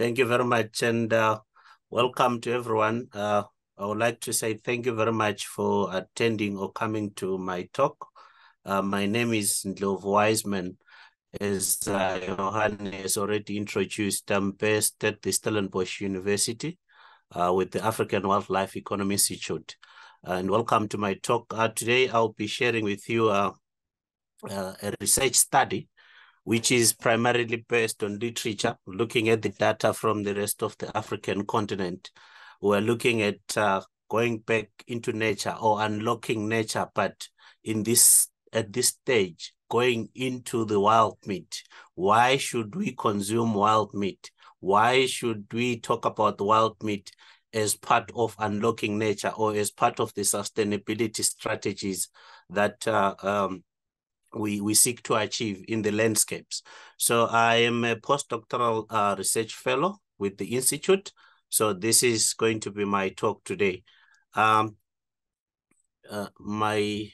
Thank you very much and uh, welcome to everyone. Uh, I would like to say thank you very much for attending or coming to my talk. Uh, my name is Ndlovu Wiseman. As uh, Johan has already introduced, I'm based at the Stellenbosch University uh, with the African Wildlife Economy Institute. And welcome to my talk. Uh, today, I'll be sharing with you uh, uh, a research study which is primarily based on literature, looking at the data from the rest of the African continent. We're looking at uh, going back into nature or unlocking nature, but in this at this stage, going into the wild meat. Why should we consume wild meat? Why should we talk about wild meat as part of unlocking nature or as part of the sustainability strategies that uh, um, we, we seek to achieve in the landscapes. So I am a postdoctoral uh, research fellow with the Institute. So this is going to be my talk today. Um, uh, my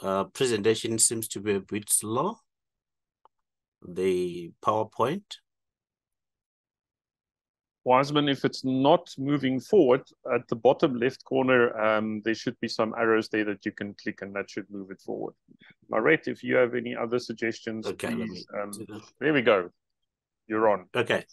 uh, presentation seems to be a bit slow. The PowerPoint. Wiseman, if it's not moving forward, at the bottom left corner, um, there should be some arrows there that you can click and that should move it forward. Maret, if you have any other suggestions, okay, please. Um, there we go. You're on. Okay.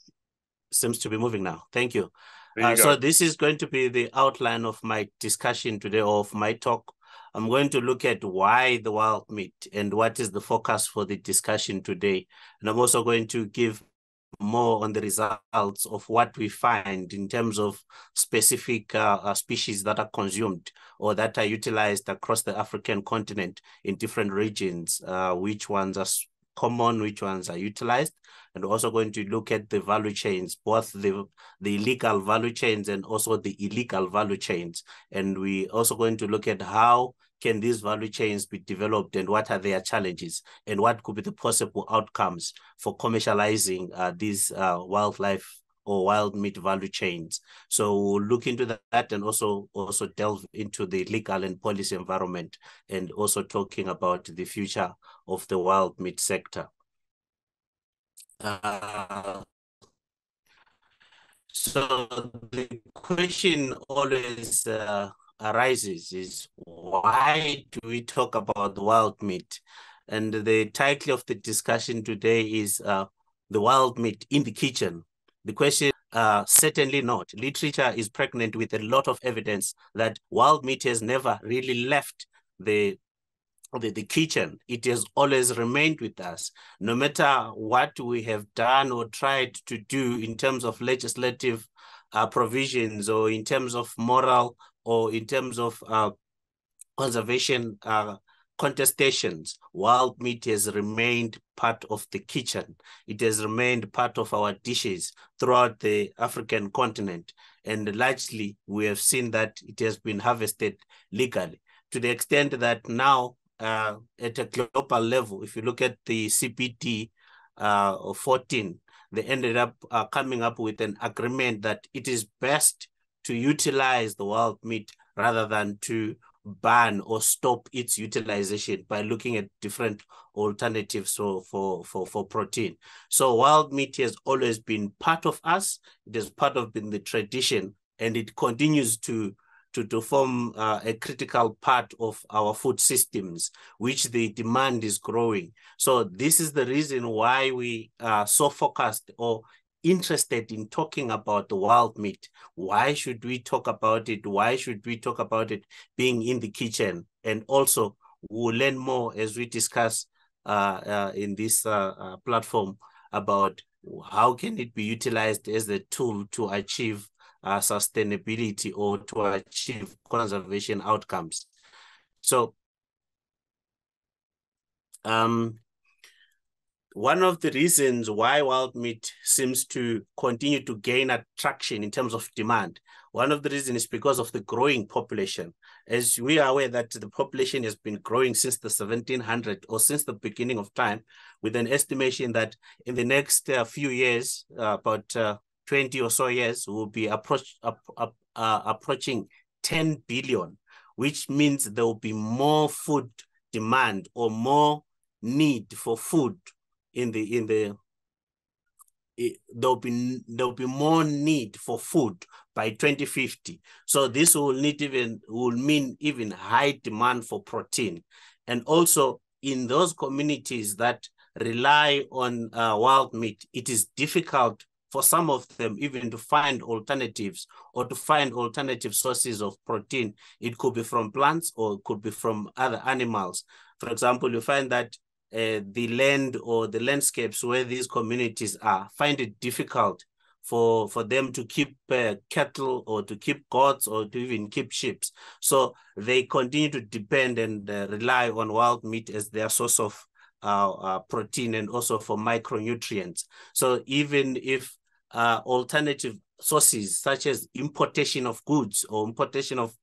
Seems to be moving now. Thank you. you uh, so this is going to be the outline of my discussion today, of my talk. I'm going to look at why the wild meat and what is the focus for the discussion today. And I'm also going to give more on the results of what we find in terms of specific uh, uh, species that are consumed or that are utilized across the African continent in different regions, uh, which ones are common, which ones are utilized, and also going to look at the value chains, both the, the legal value chains and also the illegal value chains. And we also going to look at how can these value chains be developed and what are their challenges and what could be the possible outcomes for commercializing uh, these uh, wildlife or wild meat value chains. So we'll look into that and also also delve into the legal and policy environment and also talking about the future of the wild meat sector. Uh, so the question always uh, arises is why do we talk about wild meat? And the title of the discussion today is uh, the wild meat in the kitchen. The question, uh, certainly not. Literature is pregnant with a lot of evidence that wild meat has never really left the the, the kitchen. It has always remained with us. No matter what we have done or tried to do in terms of legislative uh, provisions or in terms of moral or in terms of uh, conservation uh, contestations, wild meat has remained part of the kitchen. It has remained part of our dishes throughout the African continent. And largely, we have seen that it has been harvested legally to the extent that now, uh, at a global level, if you look at the CPT uh, 14, they ended up uh, coming up with an agreement that it is best to utilize the wild meat rather than to ban or stop its utilization by looking at different alternatives for, for, for, for protein. So wild meat has always been part of us. It is part of been the tradition and it continues to to, to form uh, a critical part of our food systems, which the demand is growing. So this is the reason why we are so focused or interested in talking about the wild meat. Why should we talk about it? Why should we talk about it being in the kitchen? And also, we'll learn more as we discuss uh, uh, in this uh, uh platform about how can it be utilized as a tool to achieve uh, sustainability or to achieve conservation outcomes. So um, one of the reasons why wild meat seems to continue to gain attraction in terms of demand, one of the reasons is because of the growing population. As we are aware that the population has been growing since the 1700 or since the beginning of time, with an estimation that in the next uh, few years, uh, about uh, 20 or so years, will be approach, uh, approaching 10 billion, which means there will be more food demand or more need for food in the in the it, there'll be there'll be more need for food by 2050. So this will need even will mean even high demand for protein, and also in those communities that rely on uh, wild meat, it is difficult for some of them even to find alternatives or to find alternative sources of protein. It could be from plants or it could be from other animals. For example, you find that uh, the land or the landscapes where these communities are find it difficult for for them to keep uh, cattle or to keep goats or to even keep sheep. So they continue to depend and uh, rely on wild meat as their source of uh, uh, protein and also for micronutrients. So even if alternative sources such as importation of goods or importation of,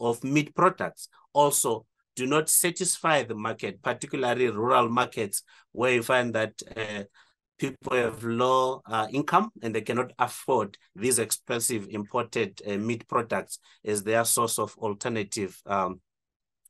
of meat products also do not satisfy the market, particularly rural markets where you find that uh, people have low uh, income and they cannot afford these expensive imported uh, meat products as their source of alternative um,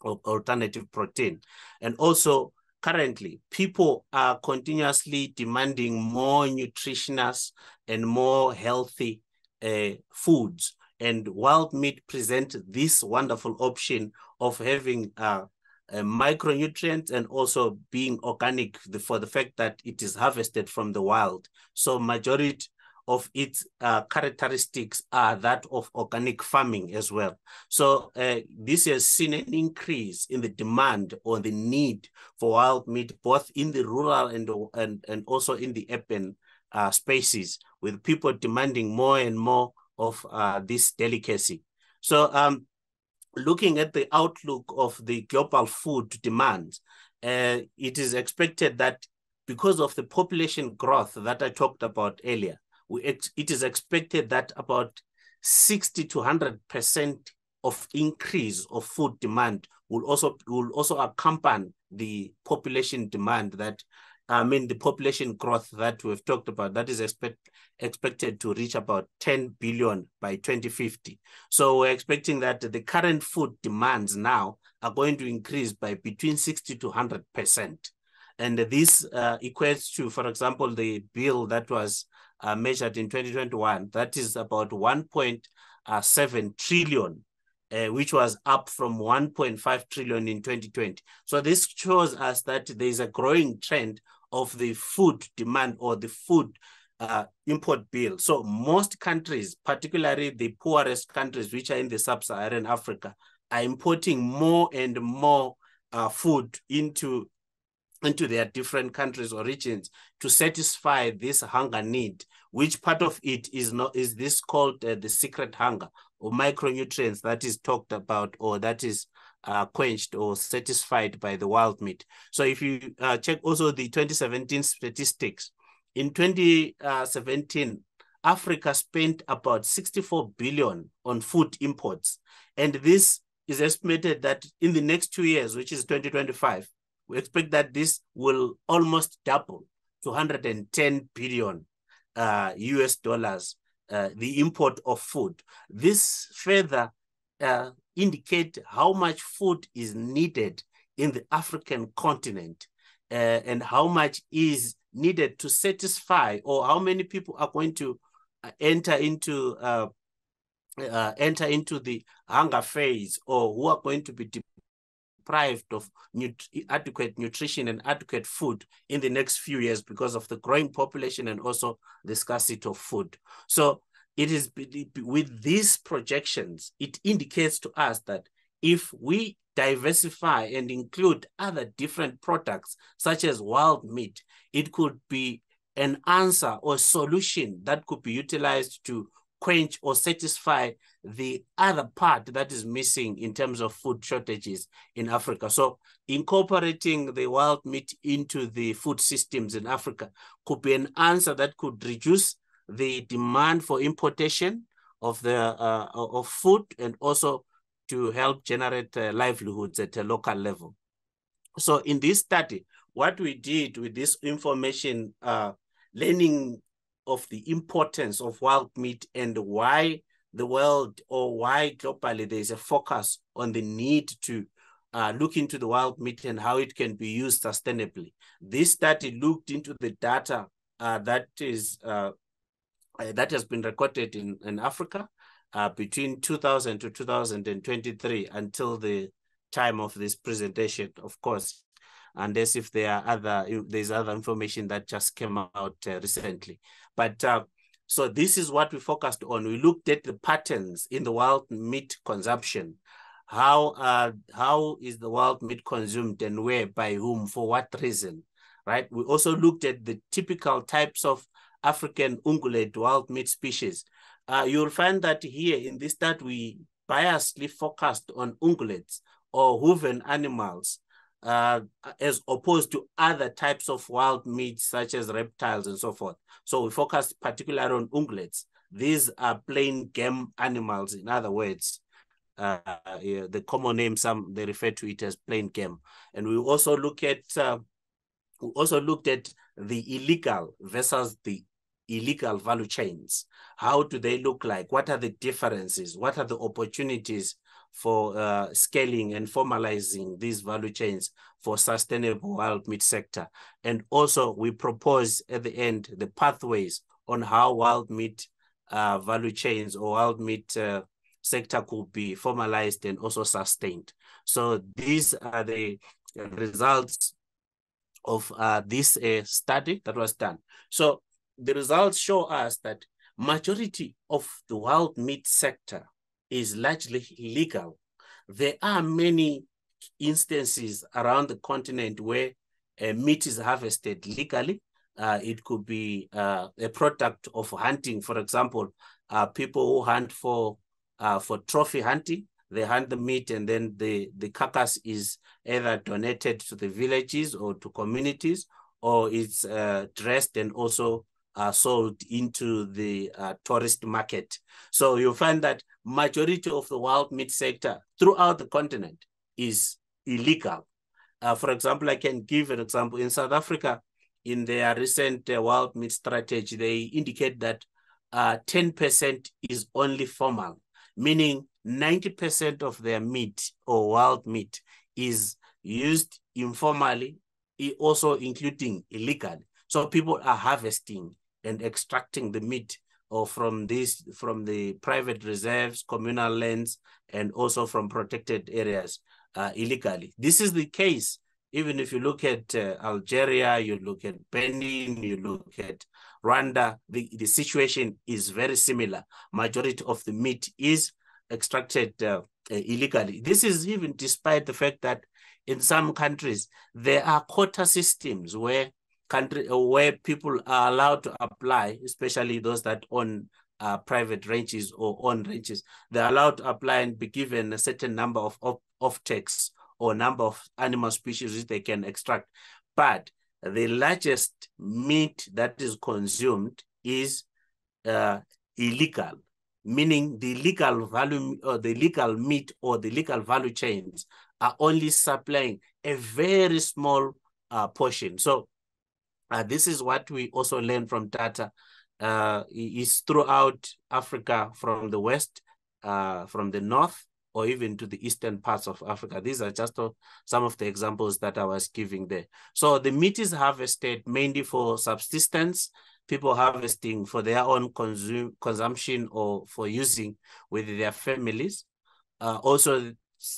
alternative protein. And also currently people are continuously demanding more nutritious and more healthy uh, foods and wild meat present this wonderful option of having uh, micronutrients and also being organic for the fact that it is harvested from the wild. So majority of its uh, characteristics are that of organic farming as well. So uh, this has seen an increase in the demand or the need for wild meat, both in the rural and, and, and also in the urban uh, spaces, with people demanding more and more of uh, this delicacy. So um, looking at the outlook of the global food demand, uh, it is expected that because of the population growth that I talked about earlier, we it is expected that about 60 to 100% of increase of food demand will also will also accompany the population demand that I mean the population growth that we've talked about that is expect, expected to reach about 10 billion by 2050. So we're expecting that the current food demands now are going to increase by between 60 to 100 percent. And this uh, equates to, for example, the bill that was uh, measured in 2021, that is about 1.7 trillion, uh, which was up from 1.5 trillion in 2020. So this shows us that there is a growing trend of the food demand or the food uh, import bill. So most countries, particularly the poorest countries, which are in the sub-Saharan Africa, are importing more and more uh, food into into their different countries or regions to satisfy this hunger need which part of it is not is this called uh, the secret hunger or micronutrients that is talked about or that is uh, quenched or satisfied by the wild meat. So if you uh, check also the 2017 statistics. In 2017 africa spent about 64 billion on food imports. And this is estimated that in the next two years which is 2025 we expect that this will almost double to 110 billion uh, US dollars, uh, the import of food. This further uh, indicate how much food is needed in the African continent uh, and how much is needed to satisfy or how many people are going to uh, enter into uh, enter into the hunger phase or who are going to be deprived of nut adequate nutrition and adequate food in the next few years because of the growing population and also the scarcity of food. So it is with these projections, it indicates to us that if we diversify and include other different products, such as wild meat, it could be an answer or solution that could be utilized to quench or satisfy the other part that is missing in terms of food shortages in Africa. So incorporating the wild meat into the food systems in Africa could be an answer that could reduce the demand for importation of the uh, of food and also to help generate uh, livelihoods at a local level. So in this study, what we did with this information uh, learning of the importance of wild meat and why the world or why globally there's a focus on the need to uh, look into the wild meat and how it can be used sustainably. This study looked into the data uh, that is uh, that has been recorded in, in Africa uh, between 2000 to 2023 until the time of this presentation, of course, unless if there are other, there's other information that just came out uh, recently. But uh, so this is what we focused on. We looked at the patterns in the wild meat consumption. How uh, how is the wild meat consumed and where, by whom, for what reason, right? We also looked at the typical types of African ungulate wild meat species uh, you'll find that here in this that we biasly focused on ungulates or hooven animals uh, as opposed to other types of wild meat such as reptiles and so forth. So we focused particularly on ungulates. These are plain game animals, in other words. Uh, yeah, the common name, some they refer to it as plain game. And we also look at uh, we also looked at the illegal versus the illegal value chains. How do they look like? What are the differences? What are the opportunities for uh, scaling and formalizing these value chains for sustainable wild meat sector? And also we propose at the end the pathways on how wild meat uh, value chains or wild meat uh, sector could be formalized and also sustained. So these are the results of uh, this uh, study that was done. So the results show us that majority of the wild meat sector is largely legal. There are many instances around the continent where uh, meat is harvested legally. Uh, it could be uh, a product of hunting. For example, uh, people who hunt for uh, for trophy hunting, they hunt the meat and then the, the carcass is either donated to the villages or to communities or it's uh, dressed and also uh, sold into the uh, tourist market. So you find that majority of the wild meat sector throughout the continent is illegal. Uh, for example, I can give an example. In South Africa, in their recent uh, wild meat strategy, they indicate that 10% uh, is only formal, meaning 90% of their meat or wild meat is used informally, also including illegally. So people are harvesting and extracting the meat or from this from the private reserves, communal lands, and also from protected areas uh, illegally. This is the case. Even if you look at uh, Algeria, you look at Benin, you look at Rwanda, the, the situation is very similar. Majority of the meat is extracted uh, illegally. This is even despite the fact that in some countries, there are quota systems where country uh, where people are allowed to apply, especially those that own uh, private ranches or own ranches, they're allowed to apply and be given a certain number of off, off takes or number of animal species which they can extract. But the largest meat that is consumed is uh, illegal, meaning the legal value or the legal meat or the legal value chains are only supplying a very small uh, portion. So uh, this is what we also learn from data uh, is throughout Africa from the west, uh, from the north, or even to the eastern parts of Africa. These are just some of the examples that I was giving there. So the meat is harvested mainly for subsistence, people harvesting for their own consume, consumption or for using with their families. Uh, also,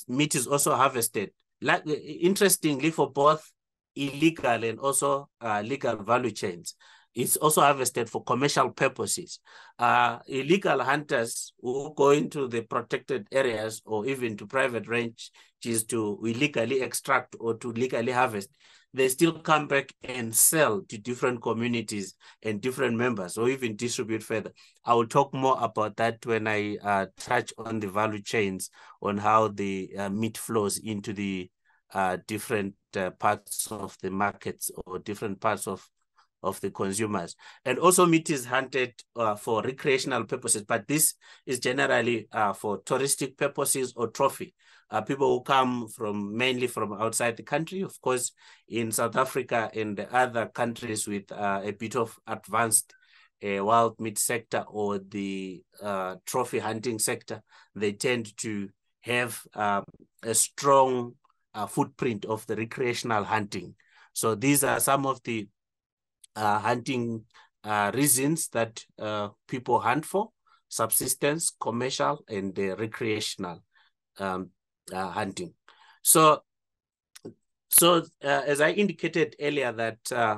meat is also harvested. Like interestingly, for both illegal and also uh, legal value chains. It's also harvested for commercial purposes. Uh, illegal hunters who go into the protected areas or even to private ranches to illegally extract or to legally harvest, they still come back and sell to different communities and different members or even distribute further. I will talk more about that when I uh, touch on the value chains on how the uh, meat flows into the uh, different uh, parts of the markets or different parts of of the consumers. And also meat is hunted uh, for recreational purposes, but this is generally uh, for touristic purposes or trophy. Uh, people who come from mainly from outside the country, of course, in South Africa and other countries with uh, a bit of advanced uh, wild meat sector or the uh, trophy hunting sector, they tend to have um, a strong uh, footprint of the recreational hunting. So these are some of the uh, hunting uh, reasons that uh, people hunt for, subsistence, commercial, and recreational um, uh, hunting. So, so uh, as I indicated earlier, that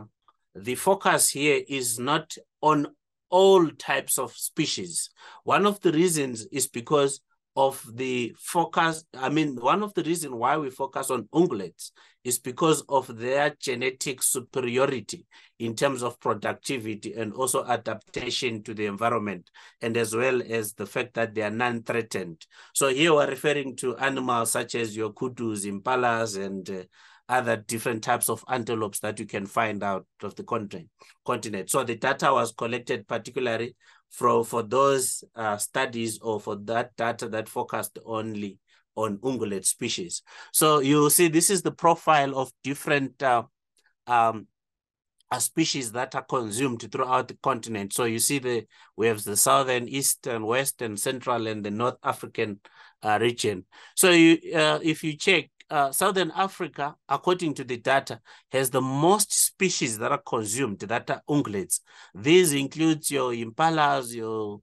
the focus here is not on all types of species. One of the reasons is because of the focus. I mean, one of the reasons why we focus on ungulates is because of their genetic superiority in terms of productivity and also adaptation to the environment, and as well as the fact that they are non-threatened. So here we're referring to animals such as your kudus, impalas, and uh, other different types of antelopes that you can find out of the continent. So the data was collected particularly for, for those uh, studies or for that data that focused only on ungulate species. So you see, this is the profile of different uh, um, uh, species that are consumed throughout the continent. So you see the we have the southern, eastern, western, central, and the North African uh, region. So you, uh, if you check, uh, Southern Africa, according to the data, has the most species that are consumed that are ungulates. These includes your impalas, your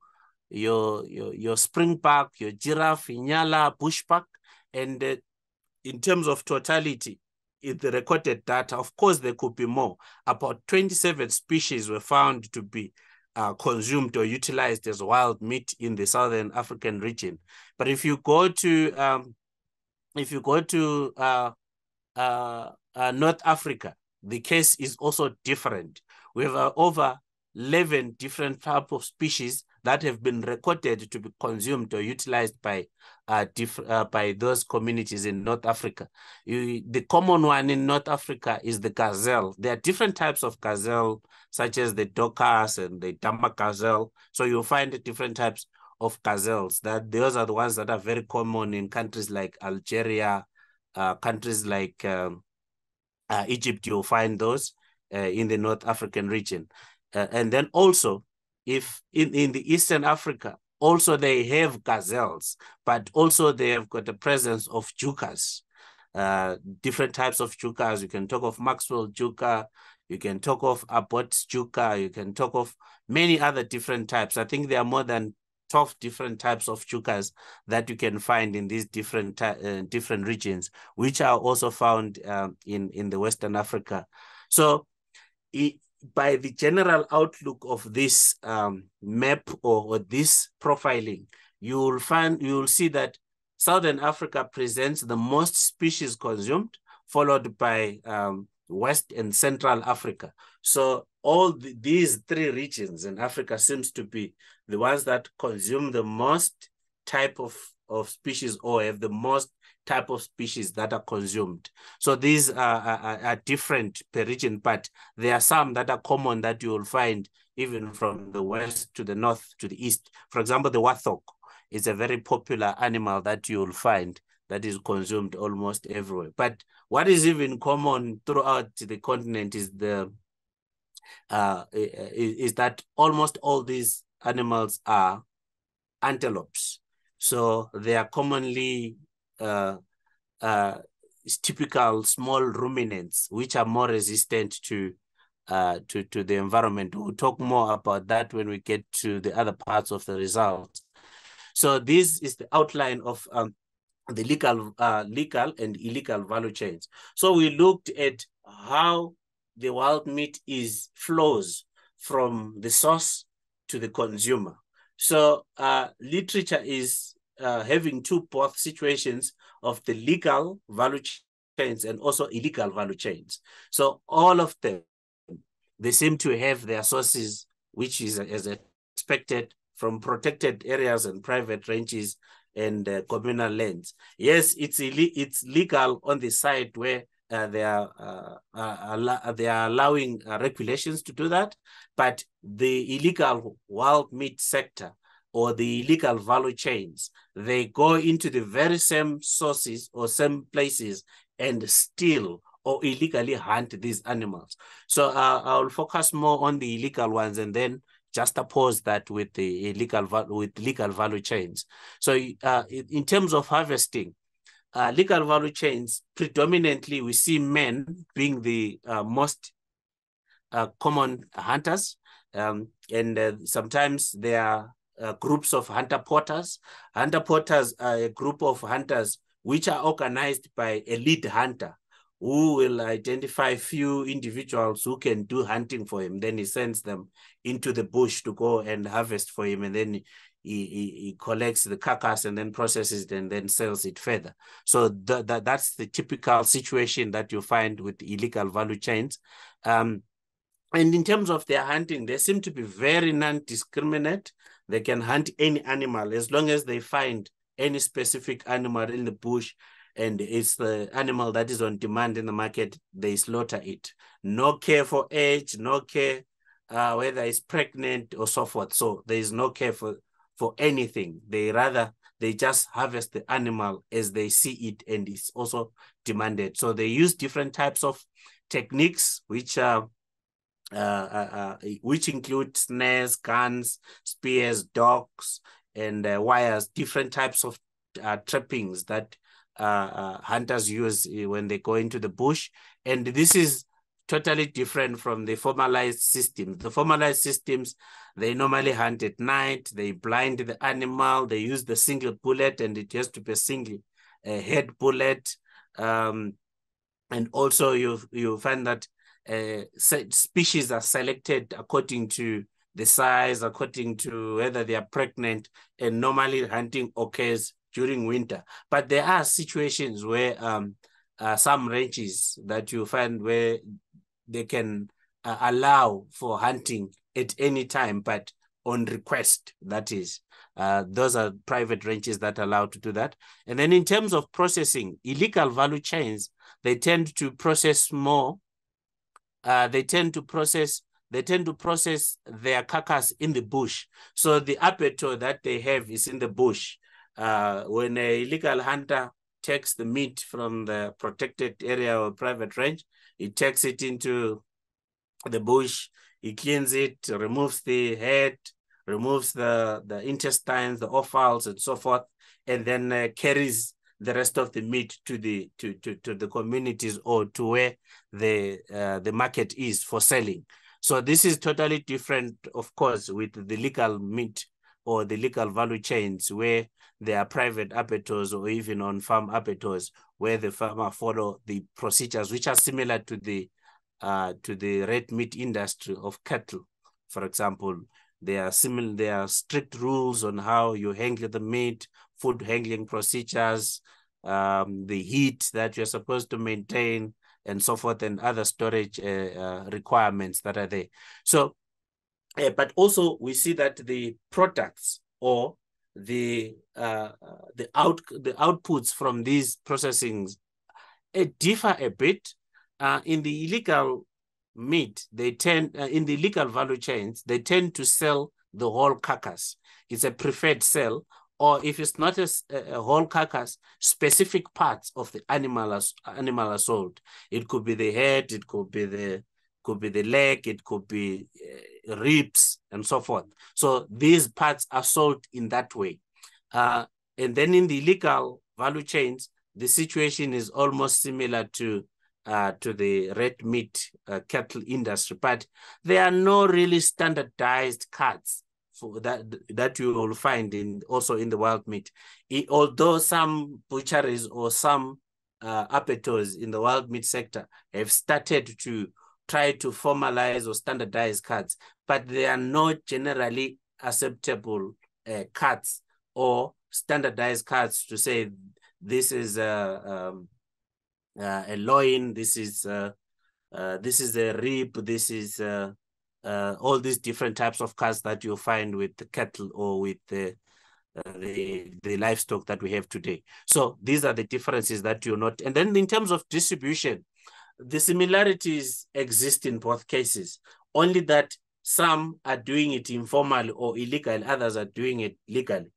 your your your springbuck, your giraffe, inyala, bushbuck, and uh, in terms of totality, in the recorded data, of course there could be more. About 27 species were found to be uh, consumed or utilized as wild meat in the Southern African region. But if you go to um, if you go to uh, uh, uh, North Africa, the case is also different. We have uh, over 11 different type of species that have been recorded to be consumed or utilized by uh, uh, by those communities in North Africa. You, the common one in North Africa is the gazelle. There are different types of gazelle, such as the Dorcas and the Dama gazelle. So you'll find different types of gazelles. That those are the ones that are very common in countries like Algeria, uh, countries like um, uh, Egypt. You'll find those uh, in the North African region, uh, and then also if in in the Eastern Africa, also they have gazelles, but also they have got the presence of duikers. Uh, different types of duikers. You can talk of Maxwell duiker, you can talk of Abbott's duiker, you can talk of many other different types. I think there are more than 12 different types of duikers that you can find in these different uh, different regions, which are also found um, in, in the Western Africa. So it, by the general outlook of this um, map or, or this profiling, you will find you will see that Southern Africa presents the most species consumed, followed by um, West and Central Africa. So all the, these three regions in Africa seems to be the ones that consume the most type of, of species or have the most type of species that are consumed. So these are, are, are different per region, but there are some that are common that you will find even from the west to the north to the east. For example, the warthog is a very popular animal that you will find that is consumed almost everywhere. But what is even common throughout the continent is the uh, is, is that almost all these animals are antelopes. So they are commonly uh, uh, typical small ruminants, which are more resistant to uh, to, to the environment. We'll talk more about that when we get to the other parts of the results. So this is the outline of um, the legal, uh, legal and illegal value chains. So we looked at how the wild meat is flows from the source to the consumer. So uh, literature is uh, having two both situations of the legal value chains and also illegal value chains. So all of them, they seem to have their sources, which is as expected from protected areas and private ranges and uh, communal lands. Yes, it's it's legal on the side where uh, they are uh, uh, they are allowing uh, regulations to do that, but the illegal wild meat sector or the illegal value chains, they go into the very same sources or same places and steal or illegally hunt these animals. So uh, I'll focus more on the illegal ones and then just oppose that with the illegal with legal value chains. So in terms of harvesting, uh, legal value chains, predominantly we see men being the uh, most uh, common hunters. Um, and uh, sometimes there are uh, groups of hunter porters. Hunter porters are a group of hunters which are organized by a lead hunter who will identify few individuals who can do hunting for him. Then he sends them into the bush to go and harvest for him. And then he, he, he collects the carcass and then processes it and then sells it further. So the, the, that's the typical situation that you find with illegal value chains. Um, and in terms of their hunting, they seem to be very non-discriminate. They can hunt any animal as long as they find any specific animal in the bush and it's the animal that is on demand in the market, they slaughter it. No care for age, no care uh, whether it's pregnant or so forth. So there is no care for, for anything. They rather, they just harvest the animal as they see it and it's also demanded. So they use different types of techniques, which are uh, uh, uh, which include snares, guns, spears, dogs, and uh, wires, different types of uh, trappings that uh, hunters use eh, when they go into the bush. And this is totally different from the formalized systems. The formalized systems, they normally hunt at night, they blind the animal, they use the single bullet, and it has to be a single head bullet. Um, and also you you find that uh, species are selected according to the size, according to whether they are pregnant, and normally hunting occurs during winter. But there are situations where um, uh, some ranches that you find where they can uh, allow for hunting at any time, but on request, that is. Uh, those are private ranches that allow to do that. And then in terms of processing, illegal value chains, they tend to process more. Uh, they tend to process they tend to process their carcass in the bush. So the aperture that they have is in the bush uh, when a illegal hunter takes the meat from the protected area or private range, he takes it into the bush, he cleans it, removes the head, removes the, the intestines, the offals, and so forth, and then uh, carries the rest of the meat to the to, to, to the communities or to where the uh, the market is for selling. So this is totally different, of course, with the legal meat or the legal value chains where there are private abattoirs or even on farm abattoirs where the farmer follow the procedures which are similar to the uh, to the red meat industry of cattle. For example, there are similar there are strict rules on how you handle the meat, food handling procedures, um, the heat that you're supposed to maintain, and so forth, and other storage uh, uh, requirements that are there. So uh, but also we see that the products or the uh, the out the outputs from these processings uh, differ a bit. Uh, in the illegal meat, they tend uh, in the illegal value chains they tend to sell the whole carcass. It's a preferred sell, or if it's not a, a whole carcass, specific parts of the animal as, animal are sold. It could be the head, it could be the could be the leg, it could be uh, ribs, and so forth. So these parts are sold in that way. Uh, and then in the legal value chains, the situation is almost similar to uh, to the red meat uh, cattle industry, but there are no really standardized cuts for that that you will find in also in the wild meat. It, although some butcheries or some uh, in the wild meat sector have started to try to formalize or standardize cuts, but they are not generally acceptable uh, cuts or standardized cuts to say this is a, um, uh, a loin, this is uh, uh, this is a rib, this is uh, uh, all these different types of cuts that you find with the cattle or with the uh, the the livestock that we have today. So these are the differences that you note. And then in terms of distribution, the similarities exist in both cases, only that some are doing it informally or illegal, others are doing it legally.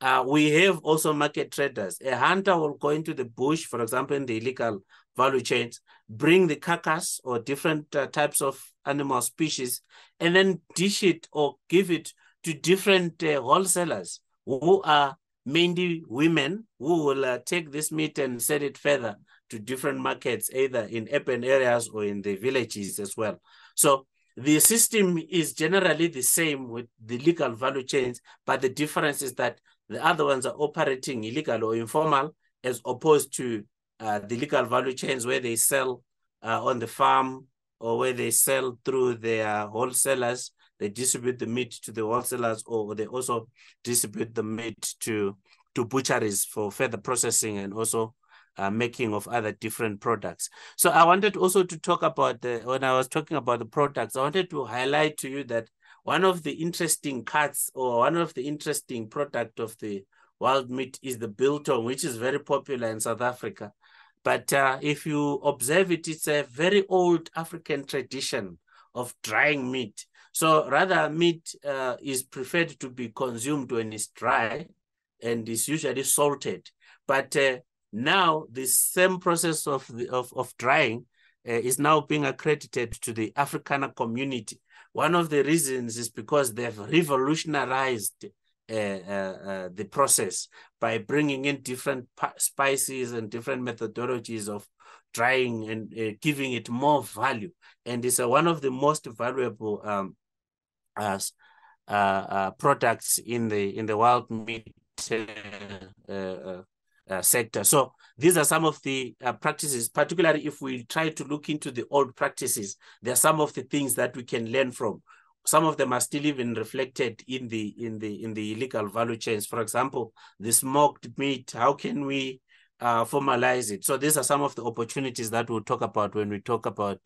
Uh, we have also market traders. A hunter will go into the bush, for example, in the illegal value chains, bring the carcass or different uh, types of animal species, and then dish it or give it to different uh, wholesalers who are mainly women who will uh, take this meat and sell it further to different markets, either in urban areas or in the villages as well. So the system is generally the same with the legal value chains, but the difference is that the other ones are operating illegal or informal as opposed to uh, the legal value chains where they sell uh, on the farm or where they sell through their wholesalers, they distribute the meat to the wholesalers or they also distribute the meat to, to butcheries for further processing and also uh, making of other different products. So I wanted also to talk about the, when I was talking about the products, I wanted to highlight to you that one of the interesting cuts or one of the interesting product of the wild meat is the biltong, which is very popular in South Africa. But uh, if you observe it, it's a very old African tradition of drying meat. So rather meat uh, is preferred to be consumed when it's dry and is usually salted. But uh, now the same process of, the, of, of drying uh, is now being accredited to the Afrikaner community. One of the reasons is because they've revolutionized uh, uh, uh, the process by bringing in different spices and different methodologies of drying and uh, giving it more value. And it's one of the most valuable um, as products in the in the wild meat uh, sector. So these are some of the uh, practices, particularly if we try to look into the old practices, there are some of the things that we can learn from. Some of them are still even reflected in the in the in the illegal value chains. For example, the smoked meat. How can we uh, formalize it? So these are some of the opportunities that we'll talk about when we talk about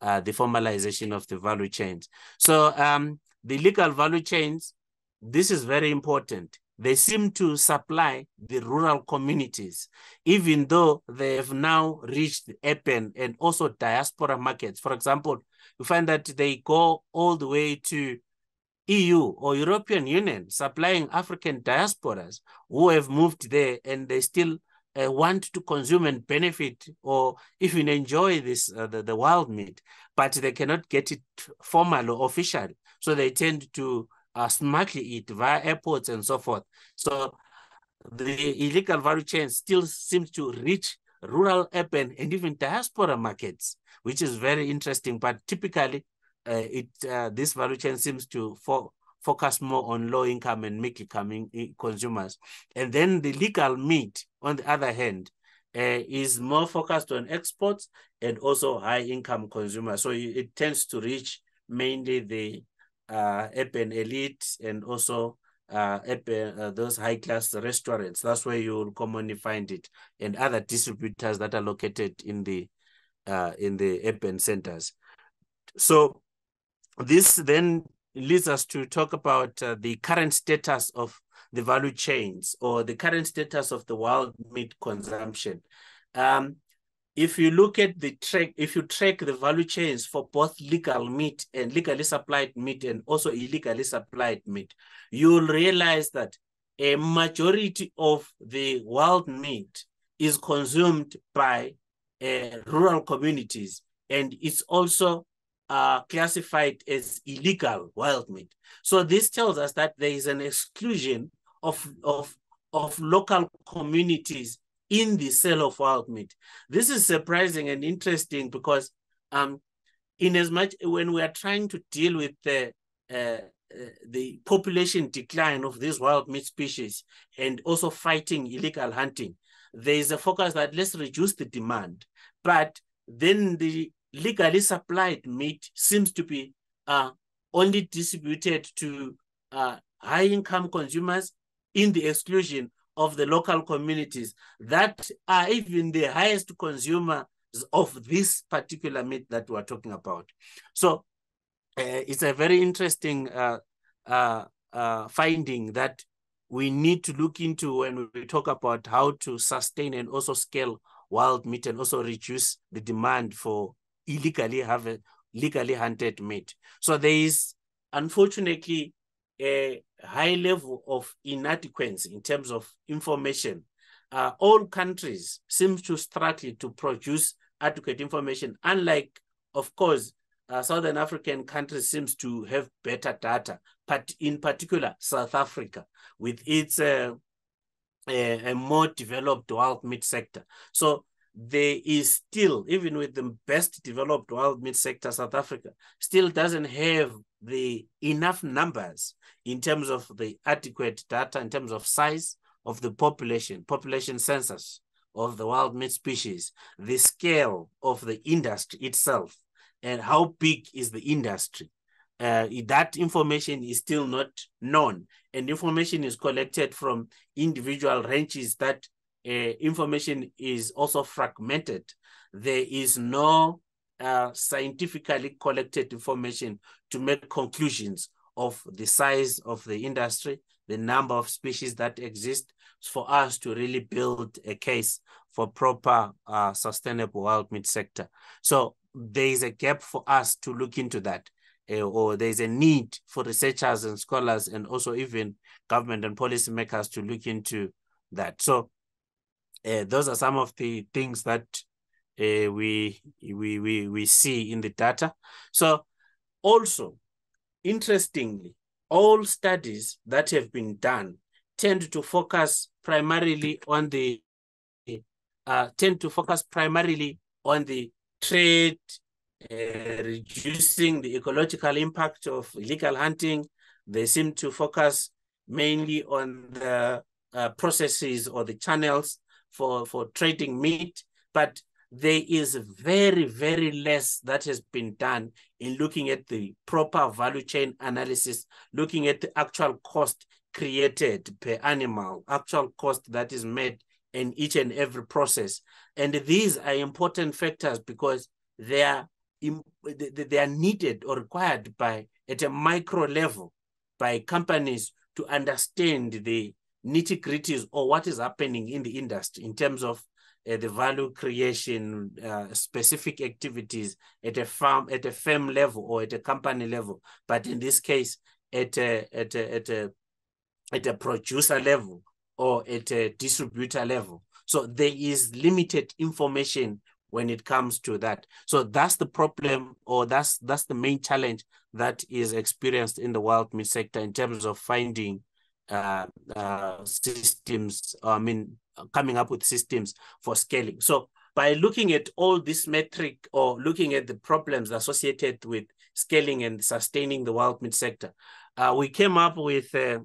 uh, the formalization of the value chains. So um, the legal value chains, this is very important they seem to supply the rural communities, even though they have now reached the urban and also diaspora markets. For example, you find that they go all the way to EU or European Union supplying African diasporas who have moved there and they still uh, want to consume and benefit or even enjoy this uh, the, the wild meat, but they cannot get it formal or official. So they tend to uh, it via airports and so forth. So the illegal value chain still seems to reach rural, urban, and even diaspora markets, which is very interesting. But typically, uh, it uh, this value chain seems to fo focus more on low income and middle income consumers. And then the legal meat, on the other hand, uh, is more focused on exports and also high income consumers. So it tends to reach mainly the uh, urban elite and also uh, urban, uh, those high class restaurants. That's where you will commonly find it, and other distributors that are located in the uh, in the urban centers. So this then leads us to talk about uh, the current status of the value chains or the current status of the wild meat consumption. Um, if you look at the track, if you track the value chains for both legal meat and legally supplied meat and also illegally supplied meat, you'll realize that a majority of the wild meat is consumed by uh, rural communities and it's also uh, classified as illegal wild meat. So this tells us that there is an exclusion of, of, of local communities in the sale of wild meat. This is surprising and interesting because um, in as much when we are trying to deal with the uh, uh, the population decline of these wild meat species and also fighting illegal hunting, there is a focus that let's reduce the demand. But then the legally supplied meat seems to be uh, only distributed to uh, high income consumers in the exclusion of the local communities that are even the highest consumers of this particular meat that we're talking about. So uh, it's a very interesting uh, uh, uh, finding that we need to look into when we talk about how to sustain and also scale wild meat and also reduce the demand for illegally have legally hunted meat. So there is unfortunately a high level of inadequacy in terms of information. Uh, all countries seem to struggle to produce adequate information, unlike, of course, uh, Southern African countries seems to have better data, but in particular, South Africa, with its uh, a, a, more developed wild meat sector. So there is still, even with the best developed wild meat sector, South Africa still doesn't have the enough numbers in terms of the adequate data, in terms of size of the population, population census of the wild meat species, the scale of the industry itself, and how big is the industry. Uh, that information is still not known, and information is collected from individual ranches that information is also fragmented. There is no uh, scientifically collected information to make conclusions of the size of the industry, the number of species that exist for us to really build a case for proper uh, sustainable wild meat sector. So there is a gap for us to look into that. Uh, or there's a need for researchers and scholars and also even government and policymakers to look into that. So uh, those are some of the things that uh, we, we, we, we see in the data. So also, interestingly, all studies that have been done tend to focus primarily on the uh, tend to focus primarily on the trade, uh, reducing the ecological impact of illegal hunting. They seem to focus mainly on the uh, processes or the channels for, for trading meat, but there is very, very less that has been done in looking at the proper value chain analysis, looking at the actual cost created per animal, actual cost that is made in each and every process. And these are important factors because they are, they are needed or required by at a micro level by companies to understand the nitty gritties or what is happening in the industry in terms of uh, the value creation, uh, specific activities at a farm, at a firm level or at a company level. But in this case, at a, at a, at a, at a producer level or at a distributor level. So there is limited information when it comes to that. So that's the problem, or that's that's the main challenge that is experienced in the wild meat sector in terms of finding uh, uh, systems, I mean, coming up with systems for scaling. So by looking at all this metric or looking at the problems associated with scaling and sustaining the wild meat sector, uh, we came up with a,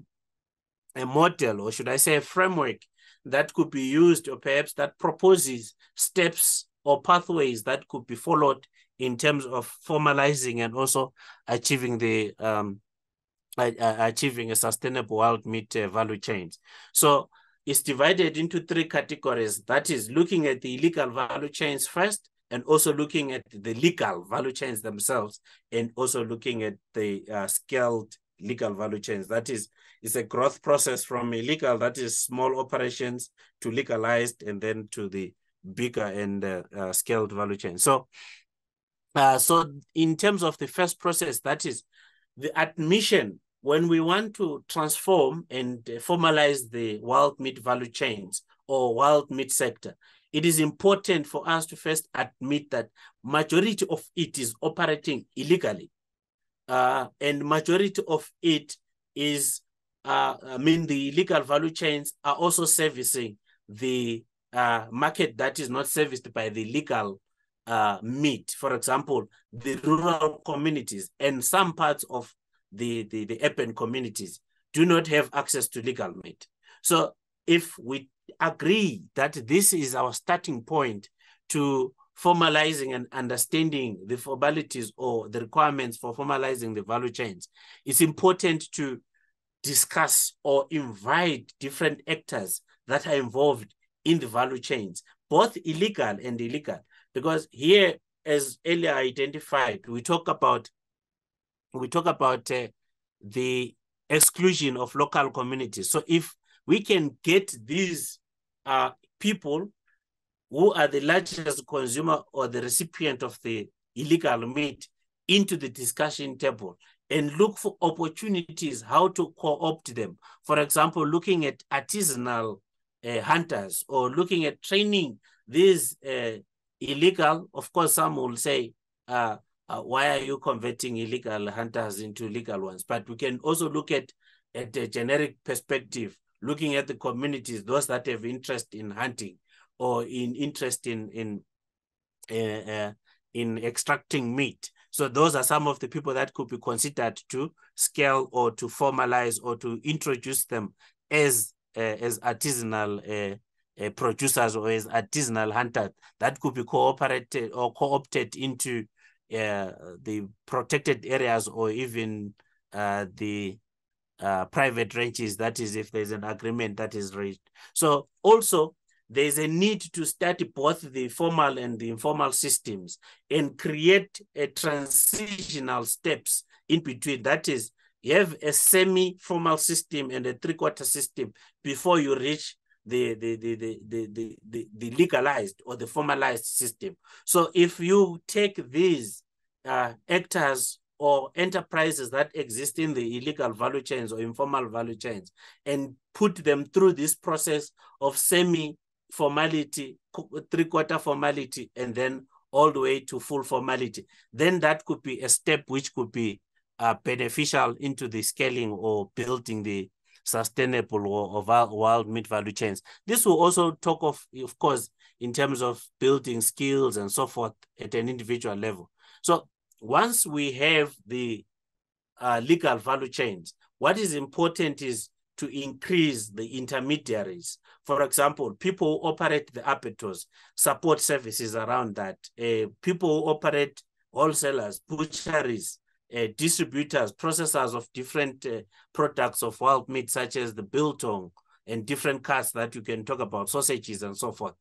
a model, or should I say a framework that could be used or perhaps that proposes steps or pathways that could be followed in terms of formalizing and also achieving the um, achieving a sustainable wild meat value chains. So it's divided into three categories. That is looking at the illegal value chains first, and also looking at the legal value chains themselves, and also looking at the uh, scaled legal value chains. That is, it's a growth process from illegal, that is small operations, to legalized, and then to the bigger and uh, uh, scaled value chain. So, uh, so in terms of the first process, that is the admission when we want to transform and formalize the wild meat value chains or wild meat sector, it is important for us to first admit that majority of it is operating illegally. Uh, and majority of it is, uh, I mean, the illegal value chains are also servicing the uh, market that is not serviced by the legal uh, meat. For example, the rural communities and some parts of the, the, the urban communities do not have access to legal meat. So if we agree that this is our starting point to formalizing and understanding the formalities or the requirements for formalizing the value chains, it's important to discuss or invite different actors that are involved in the value chains, both illegal and illegal. Because here, as earlier identified, we talk about we talk about uh, the exclusion of local communities. So if we can get these uh, people who are the largest consumer or the recipient of the illegal meat into the discussion table and look for opportunities how to co-opt them. For example, looking at artisanal uh, hunters or looking at training these uh, illegal, of course, some will say, uh, uh, why are you converting illegal hunters into legal ones? But we can also look at, at a generic perspective, looking at the communities, those that have interest in hunting, or in interest in in uh, uh, in extracting meat. So those are some of the people that could be considered to scale or to formalize or to introduce them as uh, as artisanal uh, producers or as artisanal hunters that could be cooperated or co-opted into uh, the protected areas or even uh, the uh, private ranches. That is, if there's an agreement that is reached. So also there's a need to study both the formal and the informal systems and create a transitional steps in between. That is, you have a semi-formal system and a three-quarter system before you reach the, the, the, the, the, the, the, legalized or the formalized system. So if you take these uh, actors or enterprises that exist in the illegal value chains or informal value chains and put them through this process of semi formality, three quarter formality, and then all the way to full formality, then that could be a step which could be uh, beneficial into the scaling or building the sustainable or, or wild meat value chains. This will also talk of, of course, in terms of building skills and so forth at an individual level. So once we have the uh, legal value chains, what is important is to increase the intermediaries. For example, people who operate the abattoirs, support services around that, uh, people who operate wholesalers, butcheries, uh, distributors, processors of different uh, products of wild meat, such as the biltong and different cuts that you can talk about, sausages and so forth,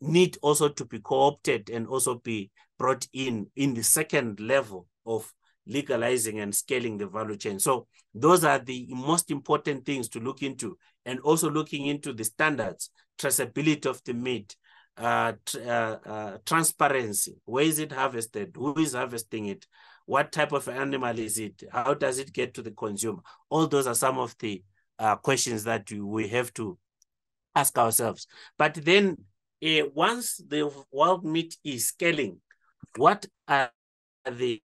need also to be co-opted and also be brought in in the second level of legalizing and scaling the value chain. So those are the most important things to look into and also looking into the standards, traceability of the meat, uh, tr uh, uh, transparency, where is it harvested, who is harvesting it, what type of animal is it, how does it get to the consumer? All those are some of the uh, questions that we have to ask ourselves. But then uh, once the wild meat is scaling, what are the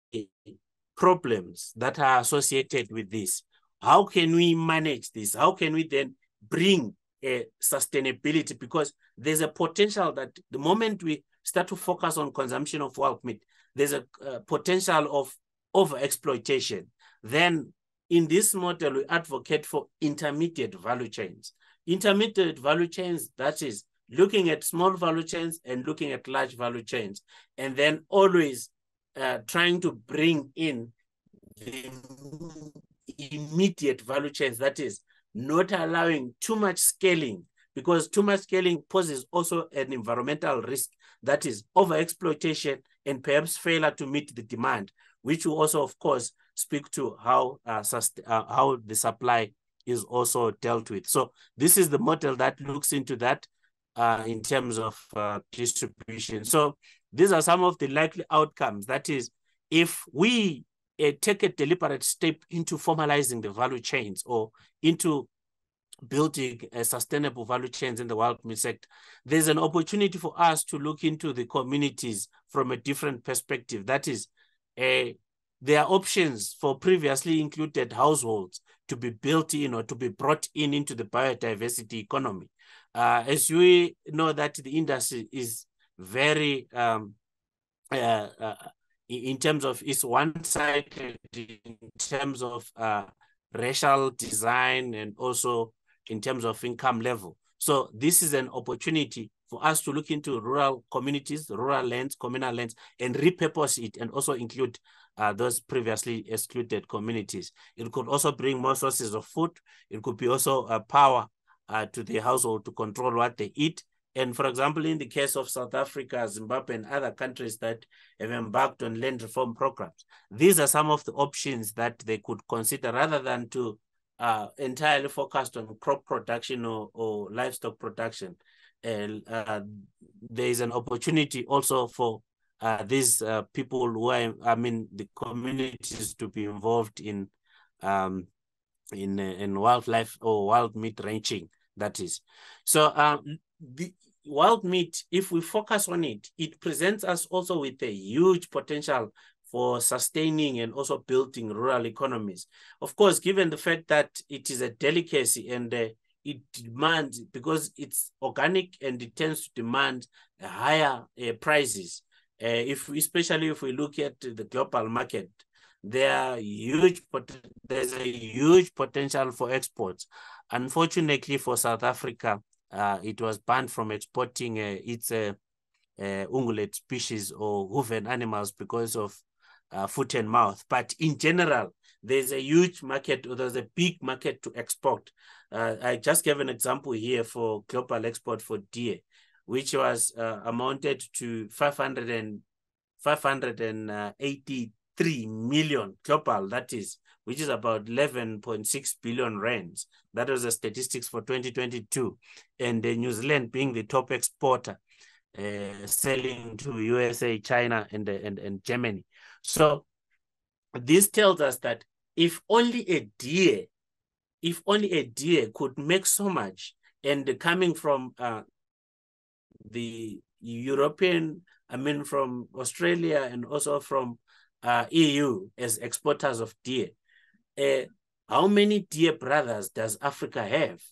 problems that are associated with this. How can we manage this? How can we then bring a sustainability? Because there's a potential that the moment we start to focus on consumption of wild meat, there's a, a potential of over exploitation. Then in this model, we advocate for intermediate value chains. Intermediate value chains, that is looking at small value chains and looking at large value chains, and then always uh, trying to bring in the immediate value chains, that is not allowing too much scaling because too much scaling poses also an environmental risk that is overexploitation and perhaps failure to meet the demand, which will also, of course, speak to how uh, uh, how the supply is also dealt with. So this is the model that looks into that uh, in terms of uh, distribution. So these are some of the likely outcomes. That is, if we uh, take a deliberate step into formalizing the value chains or into building a sustainable value chains in the wild meat sector, there's an opportunity for us to look into the communities from a different perspective. That is, uh, there are options for previously included households to be built in or to be brought in into the biodiversity economy. Uh, as we know that the industry is very um, uh, uh, in terms of its one-sided in terms of uh, racial design and also in terms of income level. So this is an opportunity for us to look into rural communities, rural lands, communal lands, and repurpose it and also include uh, those previously excluded communities. It could also bring more sources of food. It could be also a power uh, to the household to control what they eat. And for example, in the case of South Africa, Zimbabwe, and other countries that have embarked on land reform programs, these are some of the options that they could consider rather than to uh, entirely focused on crop production or, or livestock production. And uh, there is an opportunity also for uh, these uh, people who are, I mean, the communities to be involved in um, in in wildlife or wild meat ranching. That is, so um, the wild meat, if we focus on it, it presents us also with a huge potential for sustaining and also building rural economies. Of course, given the fact that it is a delicacy and uh, it demands because it's organic and it tends to demand higher uh, prices. Uh, if especially if we look at the global market, there are huge there's a huge potential for exports. Unfortunately for South Africa, uh, it was banned from exporting uh, its uh, uh, ungulate species or hooven animals because of uh, foot and mouth. But in general, there's a huge market, there's a big market to export. Uh, I just gave an example here for global export for deer, which was uh, amounted to 500 and 583 million global, that is, which is about 11.6 billion rands. That was the statistics for 2022. And uh, New Zealand being the top exporter, uh, selling to USA, China, and, and, and Germany. So this tells us that if only a deer, if only a deer could make so much, and coming from uh, the European, I mean from Australia and also from uh, EU as exporters of deer, uh, how many deer brothers does Africa have?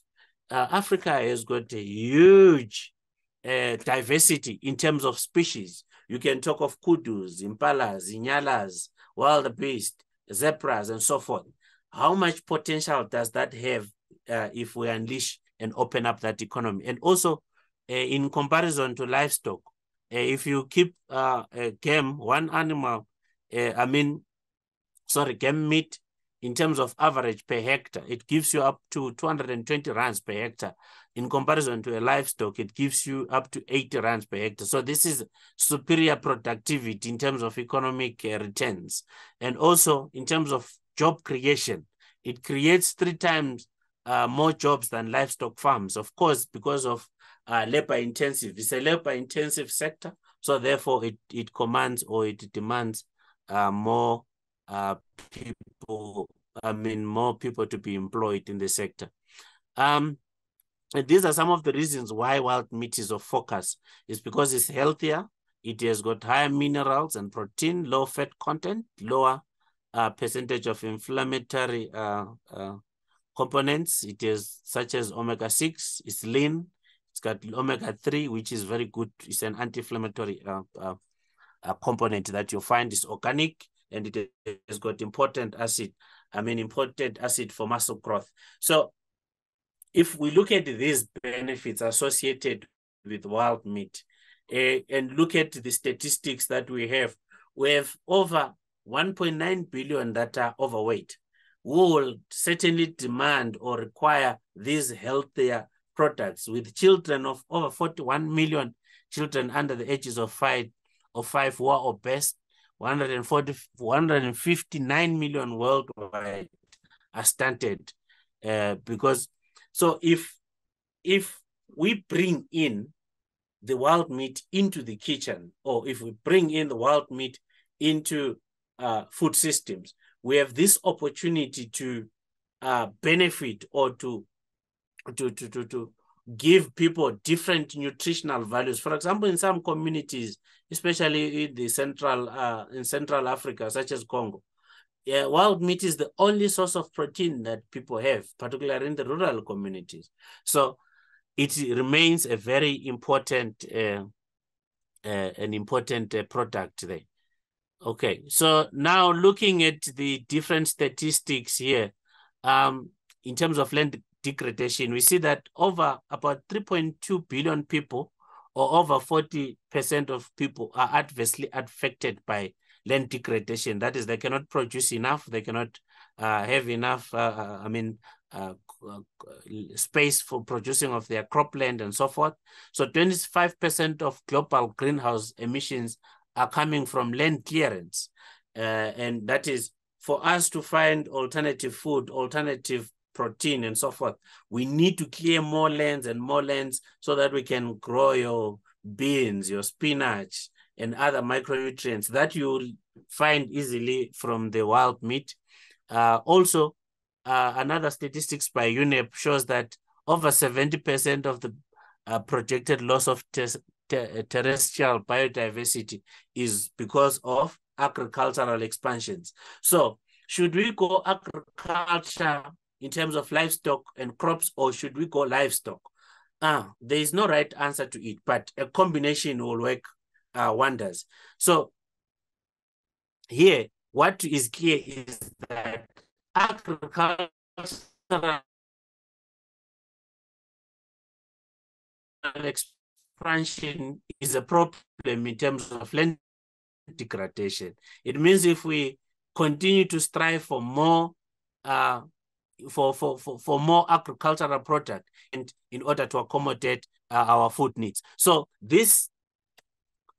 Uh, Africa has got a huge uh, diversity in terms of species. You can talk of kudus, impalas, inyalas, wildebeest, zebras, and so forth. How much potential does that have uh, if we unleash and open up that economy? And also, uh, in comparison to livestock, uh, if you keep uh, a game, one animal, uh, I mean, sorry, game meat in terms of average per hectare, it gives you up to 220 rands per hectare. In comparison to a livestock, it gives you up to 80 rands per hectare. So this is superior productivity in terms of economic uh, returns. And also in terms of job creation, it creates three times uh, more jobs than livestock farms. Of course, because of uh, labor intensive. It's a labor intensive sector. So therefore it, it commands or it demands uh, more uh, people, I mean, more people to be employed in the sector. Um, and these are some of the reasons why wild meat is of focus. It's because it's healthier, it has got higher minerals and protein, low fat content, lower uh, percentage of inflammatory uh, uh, components. It is such as omega-6, it's lean, it's got omega-3, which is very good. It's an anti-inflammatory uh, uh, uh, component that you find is organic and it has got important acid, I mean, important acid for muscle growth. So if we look at these benefits associated with wild meat uh, and look at the statistics that we have, we have over 1.9 billion that are overweight. We will certainly demand or require these healthier products with children of over 41 million children under the ages of five of five who are obese 140, 159 million worldwide are stunted uh, because so if if we bring in the wild meat into the kitchen or if we bring in the wild meat into uh, food systems we have this opportunity to uh, benefit or to to to to, to give people different nutritional values. For example, in some communities, especially in the central uh, in Central Africa, such as Congo, yeah, wild meat is the only source of protein that people have, particularly in the rural communities. So it remains a very important uh, uh, an important uh, product there. Okay, so now looking at the different statistics here, um, in terms of land degradation, we see that over about 3.2 billion people or over 40% of people are adversely affected by land degradation. That is, they cannot produce enough, they cannot uh, have enough, uh, uh I mean, uh, uh, space for producing of their cropland and so forth. So 25% of global greenhouse emissions are coming from land clearance. Uh, and that is for us to find alternative food, alternative protein and so forth. We need to clear more lands and more lands so that we can grow your beans, your spinach, and other micronutrients that you'll find easily from the wild meat. Uh, also, uh, another statistics by UNEP shows that over 70% of the uh, projected loss of ter terrestrial biodiversity is because of agricultural expansions. So should we go agriculture in terms of livestock and crops, or should we go livestock? Uh, there is no right answer to it, but a combination will work uh, wonders. So here, what is clear is that agricultural expansion is a problem in terms of land degradation. It means if we continue to strive for more uh, for, for, for, for more agricultural product and in order to accommodate uh, our food needs. So this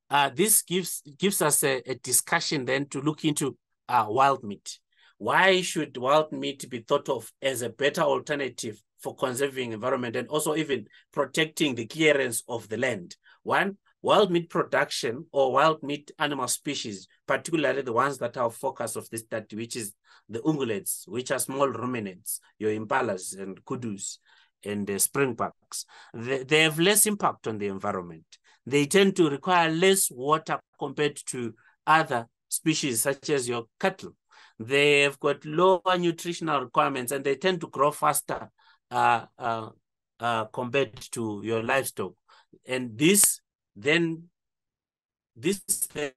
uh, this gives gives us a, a, discussion then to look into uh, wild meat. Why should wild meat be thought of as a better alternative for conserving environment and also even protecting the clearance of the land? One, wild meat production or wild meat animal species, particularly the ones that are focus of this study, which is the ungulates, which are small ruminants, your impalas and kudus and the springboks, they, they have less impact on the environment. They tend to require less water compared to other species such as your cattle. They've got lower nutritional requirements and they tend to grow faster uh, uh, uh, compared to your livestock. And this then this then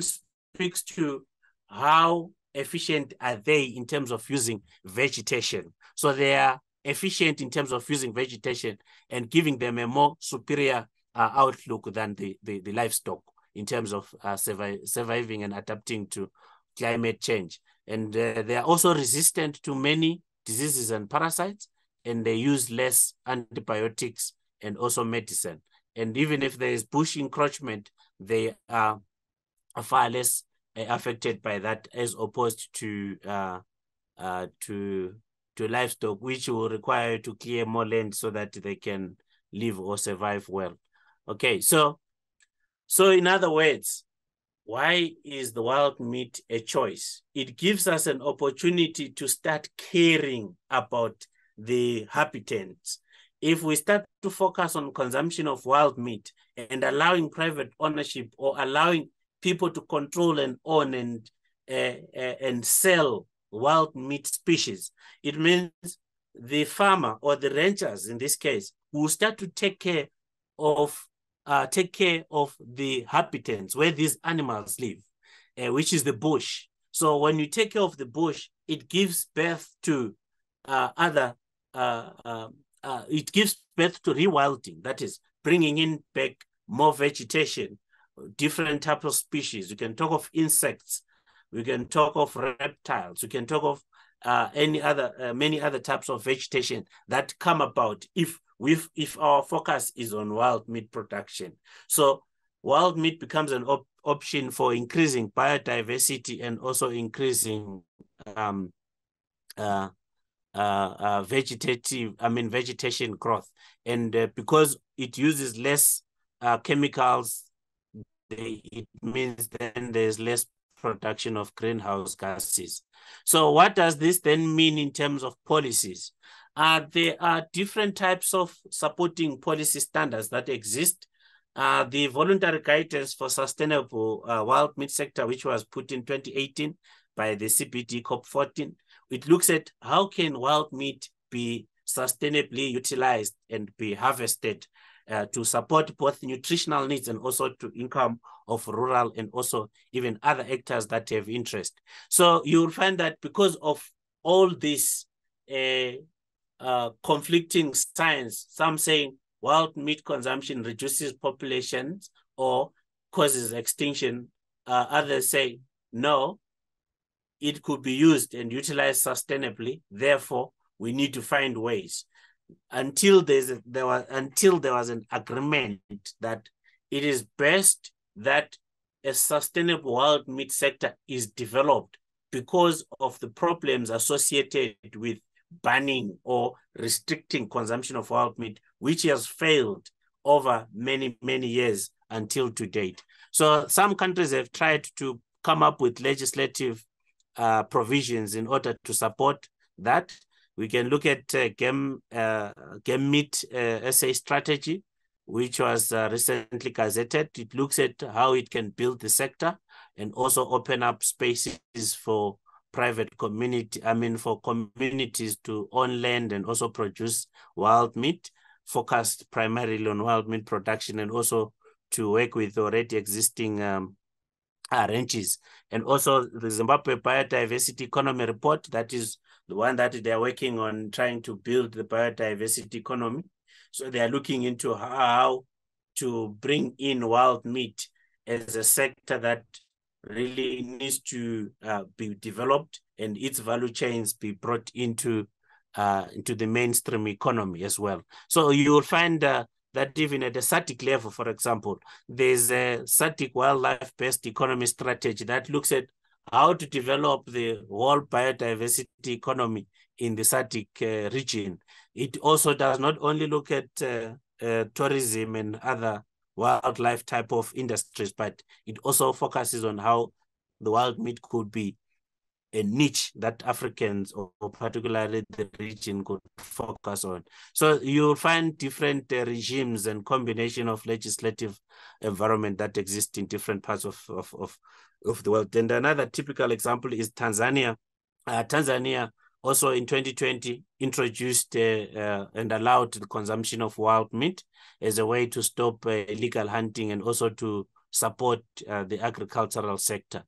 speaks to how efficient are they in terms of using vegetation. So they are efficient in terms of using vegetation and giving them a more superior uh, outlook than the, the, the, livestock in terms of uh, survive, surviving and adapting to climate change. And uh, they are also resistant to many diseases and parasites, and they use less antibiotics and also medicine. And even if there is bush encroachment, they are far less uh, affected by that as opposed to uh, uh, to to livestock, which will require to clear more land so that they can live or survive well. Okay, so so in other words, why is the wild meat a choice? It gives us an opportunity to start caring about the habitats. If we start to focus on consumption of wild meat and allowing private ownership or allowing people to control and own and uh, uh, and sell wild meat species. It means the farmer or the ranchers in this case will start to take care of uh, take care of the habitats where these animals live, uh, which is the bush. So when you take care of the bush, it gives birth to uh, other, uh, um, uh, it gives birth to rewilding, that is bringing in back more vegetation different type of species. You can talk of insects. We can talk of reptiles. We can talk of uh, any other, uh, many other types of vegetation that come about if we if our focus is on wild meat production. So wild meat becomes an op option for increasing biodiversity and also increasing um, uh, vegetative, I mean, vegetation growth. And uh, because it uses less uh, chemicals they, it means then there's less production of greenhouse gases. So what does this then mean in terms of policies? Uh, there are different types of supporting policy standards that exist. Uh, the voluntary guidance for sustainable uh, wild meat sector, which was put in 2018 by the CBD COP14, it looks at how can wild meat be sustainably utilized and be harvested uh, to support both nutritional needs and also to income of rural and also even other actors that have interest. So you'll find that because of all this uh, uh, conflicting science, some saying wild meat consumption reduces populations or causes extinction. Uh, others say no, it could be used and utilized sustainably. Therefore, we need to find ways until there's a, there was until there was an agreement that it is best that a sustainable wild meat sector is developed because of the problems associated with banning or restricting consumption of wild meat, which has failed over many, many years until to date. So some countries have tried to come up with legislative uh, provisions in order to support that. We can look at uh, game, uh, game meat uh, SA strategy, which was uh, recently gazetted. It looks at how it can build the sector and also open up spaces for private community, I mean, for communities to own land and also produce wild meat, focused primarily on wild meat production and also to work with already existing um, ranches. And also the Zimbabwe Biodiversity Economy Report, that is the one that they're working on trying to build the biodiversity economy. So they are looking into how to bring in wild meat as a sector that really needs to uh, be developed and its value chains be brought into uh, into the mainstream economy as well. So you will find uh, that even at the SADC level, for example, there's a SADC wildlife-based economy strategy that looks at how to develop the whole biodiversity economy in the SADC uh, region. It also does not only look at uh, uh, tourism and other wildlife type of industries, but it also focuses on how the wild meat could be a niche that Africans or, or, particularly the region could focus on. So you'll find different uh, regimes and combination of legislative environment that exist in different parts of, of, of, of the world. And another typical example is Tanzania. Uh, Tanzania also in 2020 introduced uh, uh, and allowed the consumption of wild meat as a way to stop uh, illegal hunting and also to support uh, the agricultural sector.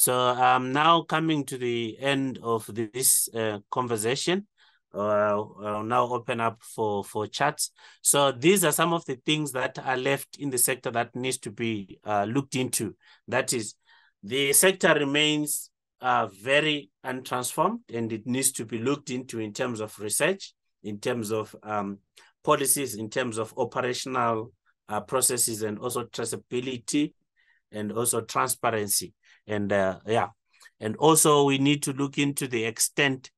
So I'm now coming to the end of this uh, conversation. Uh, I'll now open up for, for chats. So these are some of the things that are left in the sector that needs to be uh, looked into. That is, the sector remains uh, very untransformed and it needs to be looked into in terms of research, in terms of um, policies, in terms of operational uh, processes and also traceability and also transparency. And uh, yeah, and also we need to look into the extent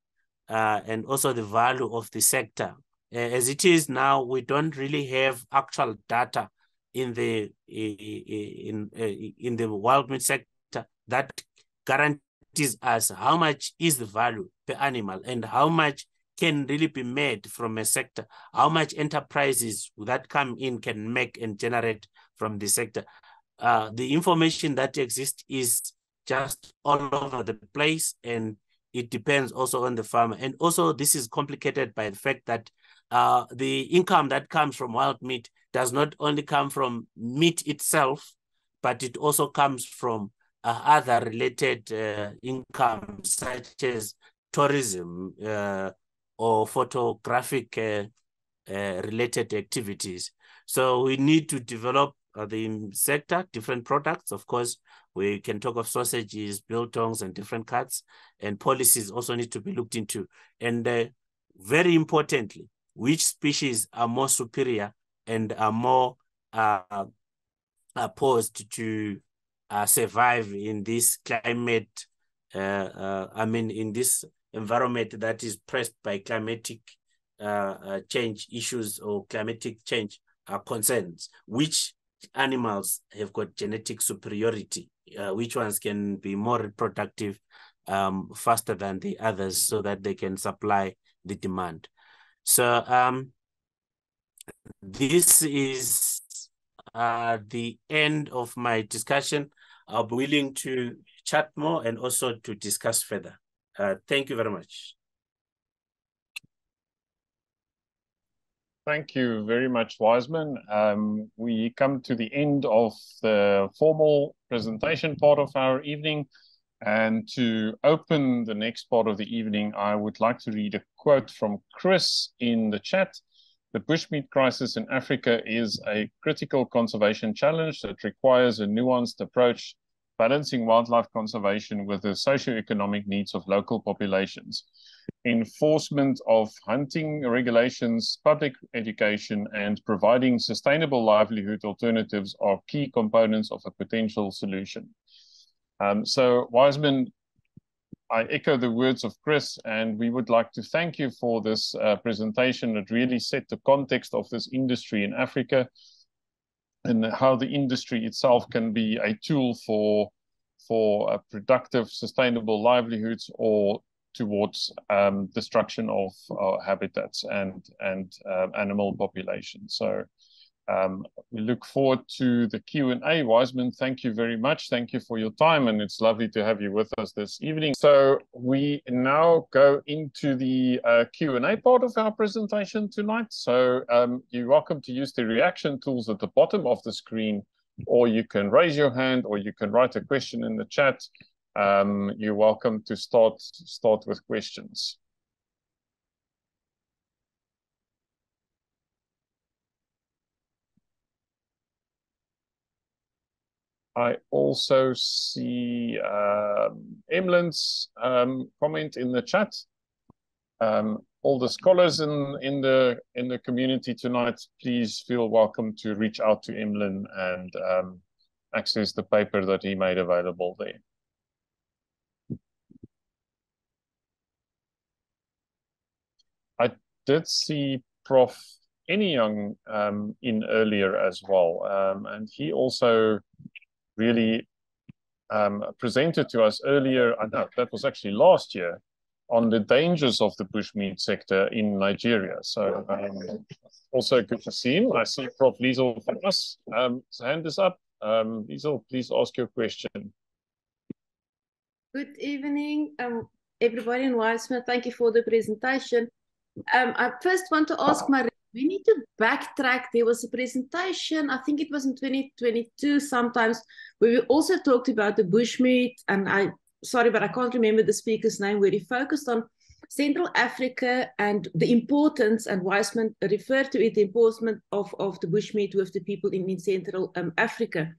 uh, and also the value of the sector. As it is now, we don't really have actual data in the in in, in the wild meat sector that guarantees us how much is the value per animal and how much can really be made from a sector, how much enterprises that come in can make and generate from the sector. Uh, the information that exists is just all over the place and it depends also on the farmer. And also this is complicated by the fact that uh, the income that comes from wild meat does not only come from meat itself, but it also comes from uh, other related uh, income such as tourism uh, or photographic uh, uh, related activities. So we need to develop the sector, different products, of course, we can talk of sausages, biltongs, and different cuts, and policies also need to be looked into. And uh, very importantly, which species are more superior and are more uh, opposed to uh, survive in this climate, uh, uh, I mean, in this environment that is pressed by climatic uh, change issues or climatic change concerns, which animals have got genetic superiority uh, which ones can be more productive um, faster than the others so that they can supply the demand. So um, this is uh, the end of my discussion. I'll be willing to chat more and also to discuss further. Uh, thank you very much. Thank you very much, Wiseman. Um, we come to the end of the formal presentation part of our evening. And to open the next part of the evening, I would like to read a quote from Chris in the chat. The bushmeat crisis in Africa is a critical conservation challenge that requires a nuanced approach, balancing wildlife conservation with the socio-economic needs of local populations enforcement of hunting regulations, public education, and providing sustainable livelihood alternatives are key components of a potential solution. Um, so Wiseman, I echo the words of Chris, and we would like to thank you for this uh, presentation that really set the context of this industry in Africa and how the industry itself can be a tool for for uh, productive, sustainable livelihoods or towards um, destruction of uh, habitats and and uh, animal populations. So Um, we look forward to the Q&A. Wiseman, thank you very much. Thank you for your time, and it's lovely to have you with us this evening. So we now go into the uh, Q&A part of our presentation tonight. So um, you're welcome to use the reaction tools at the bottom of the screen, or you can raise your hand, or you can write a question in the chat. Um, you're welcome to start, start with questions. I also see um, Emlyn's um, comment in the chat. Um, all the scholars in, in the in the community tonight, please feel welcome to reach out to Emlyn and um, access the paper that he made available there. I did see Prof. Anyang um, in earlier as well, um, and he also really um, presented to us earlier, I know that was actually last year, on the dangers of the bushmeat sector in Nigeria. So um, also good to see him. I see Prof. Liesel from us. His hand is up. Um, Liesel, please ask your question. Good evening, um, everybody in Wiseman. Thank you for the presentation. Um, I first want to ask Marie, we need to backtrack. There was a presentation, I think it was in 2022 sometimes, where we also talked about the bushmeat. And I, sorry, but I can't remember the speaker's name, where he focused on Central Africa and the importance, and Wiseman referred to it, the importance of, of the bushmeat with the people in, in Central um, Africa.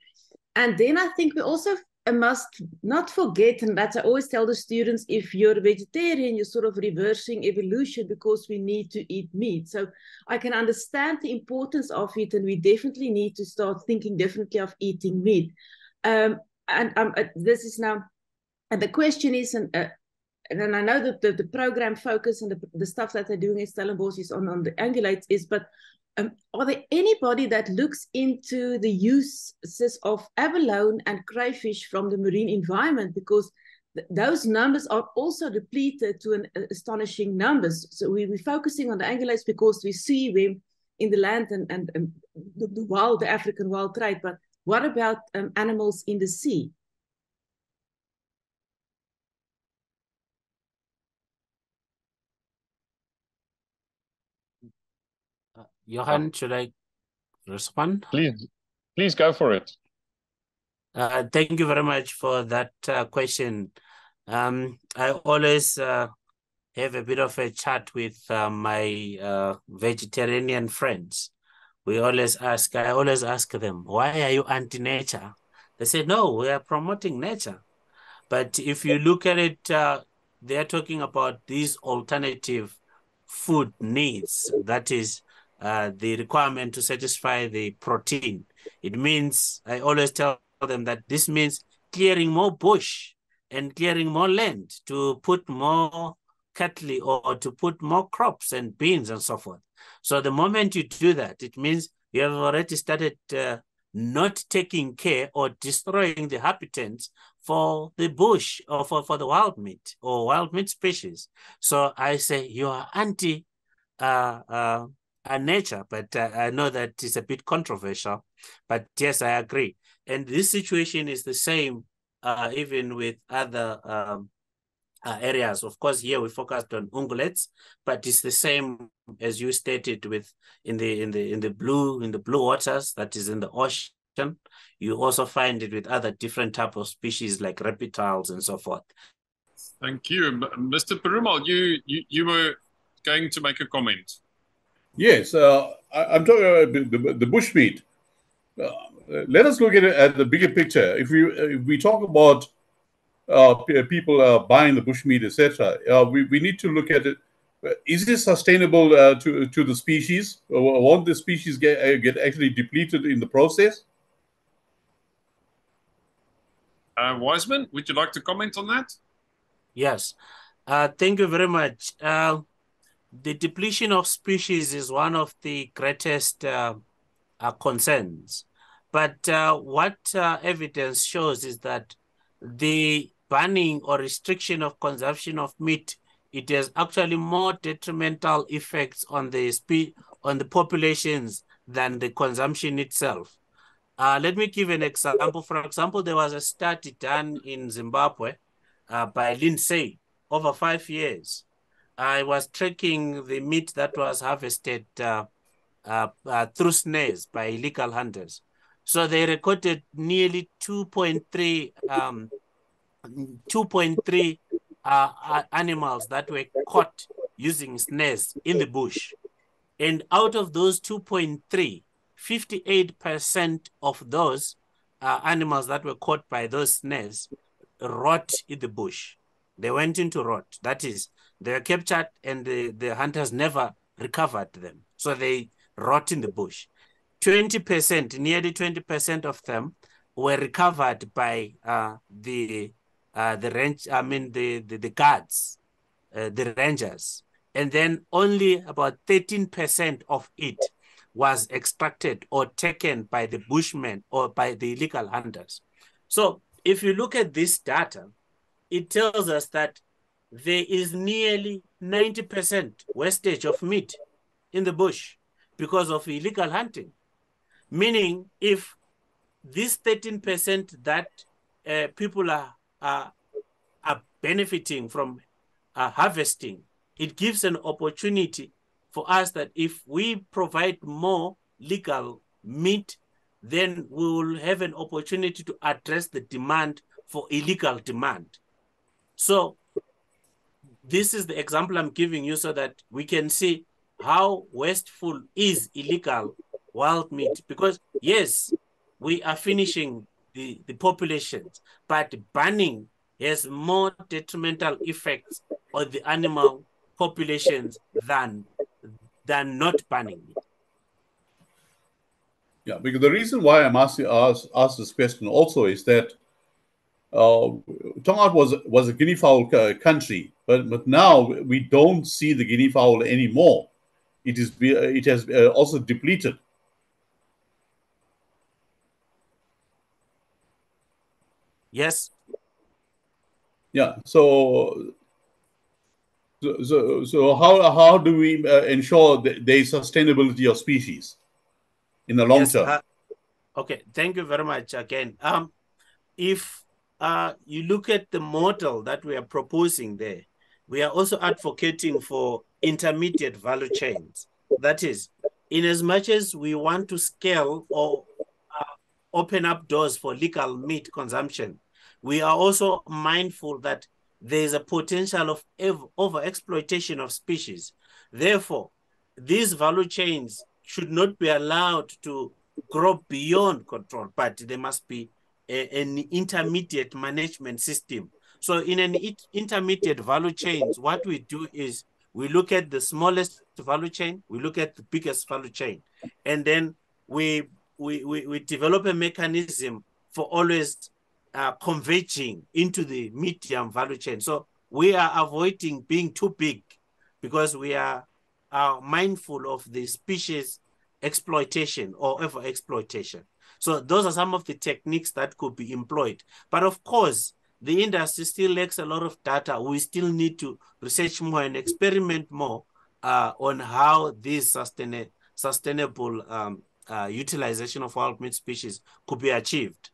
And then I think we also I must not forget, and that's I always tell the students, if you're a vegetarian, you're sort of reversing evolution because we need to eat meat. So I can understand the importance of it, and we definitely need to start thinking differently of eating meat. Um, and um, uh, this is now, and the question is, and uh, and I know that the, the program focus and the, the stuff that they're doing in Stellenbosch is on, on the ungulates is, but um, are there anybody that looks into the uses of abalone and crayfish from the marine environment? Because th those numbers are also depleted to an uh, astonishing numbers. So we, we're focusing on the ungulates because we see them in the land and, and, and the, the, wild, the African wild trade. But what about um, animals in the sea? Johan, should I respond? Please, please go for it. Uh, thank you very much for that uh, question. Um, I always uh, have a bit of a chat with uh, my uh, vegetarian friends. We always ask, I always ask them, why are you anti-nature? They say, no, we are promoting nature. But if you look at it, uh, they're talking about these alternative food needs. That is, uh, the requirement to satisfy the protein. It means, I always tell them that this means clearing more bush and clearing more land to put more cattle or to put more crops and beans and so forth. So the moment you do that, it means you have already started uh, not taking care or destroying the habitats for the bush or for, for the wild meat or wild meat species. So I say you are anti uh, uh, and nature, but uh, I know that it's a bit controversial. But yes, I agree. And this situation is the same uh, even with other um, uh, areas. Of course, here we focused on ungulates, but it's the same as you stated with in the in the in the blue in the blue waters that is in the ocean. You also find it with other different type of species like reptiles and so forth. Thank you, Mr. Perumal. You you you were going to make a comment. Yes, uh, I, am talking about the, the, the bushmeat. Uh, let us look at it at the bigger picture. If we if we talk about uh, people uh, buying the bushmeat, etc., uh, we, we need to look at it. Is this sustainable uh, to to the species? won't the species get get actually depleted in the process? Wiseman, would you like to comment on that? Yes. thank you very much the depletion of species is one of the greatest uh, uh, concerns. But uh, what uh, evidence shows is that the banning or restriction of consumption of meat, it has actually more detrimental effects on the spe on the populations than the consumption itself. Uh, let me give an example. For example, there was a study done in Zimbabwe uh, by Lindsey over five years. I was tracking the meat that was harvested uh, uh, uh through snares by illegal hunters. So they recorded nearly 2.3 um, 2.3 uh, animals that were caught using snares in the bush. And out of those 2.3, 58% of those uh, animals that were caught by those snares rot in the bush. They went into rot. That is, they were captured and the, the hunters never recovered them. So they rot in the bush. 20%, nearly 20% of them were recovered by uh, the uh, the range, I mean the the, the guards, uh, the rangers, and then only about 13% of it was extracted or taken by the bushmen or by the illegal hunters. So if you look at this data, it tells us that there is nearly 90% wastage of meat in the bush because of illegal hunting. Meaning, if this 13% that uh, people are, are, are benefiting from uh, harvesting, it gives an opportunity for us that if we provide more legal meat, then we will have an opportunity to address the demand for illegal demand. So this is the example I'm giving you so that we can see how wasteful is illegal wild meat. Because yes, we are finishing the, the populations, but banning has more detrimental effects on the animal populations than than not banning it. Yeah, because the reason why I'm asking ask, ask this question also is that Tonga was was a guinea fowl country, but but now we don't see the guinea fowl anymore. It is it has uh, also depleted. Yes. Yeah. So so, so, so how how do we uh, ensure the, the sustainability of species in the long yes, term? Uh, okay, thank you very much again. Um, if uh, you look at the model that we are proposing there, we are also advocating for intermediate value chains. That is, in as much as we want to scale or uh, open up doors for legal meat consumption, we are also mindful that there is a potential of over exploitation of species. Therefore, these value chains should not be allowed to grow beyond control, but they must be an intermediate management system. So in an intermediate value chains, what we do is we look at the smallest value chain, we look at the biggest value chain, and then we we, we, we develop a mechanism for always uh, converging into the medium value chain. So we are avoiding being too big because we are, are mindful of the species exploitation or over exploitation. So those are some of the techniques that could be employed. But of course, the industry still lacks a lot of data. We still need to research more and experiment more uh, on how this sustain sustainable um, uh, utilization of wild meat species could be achieved.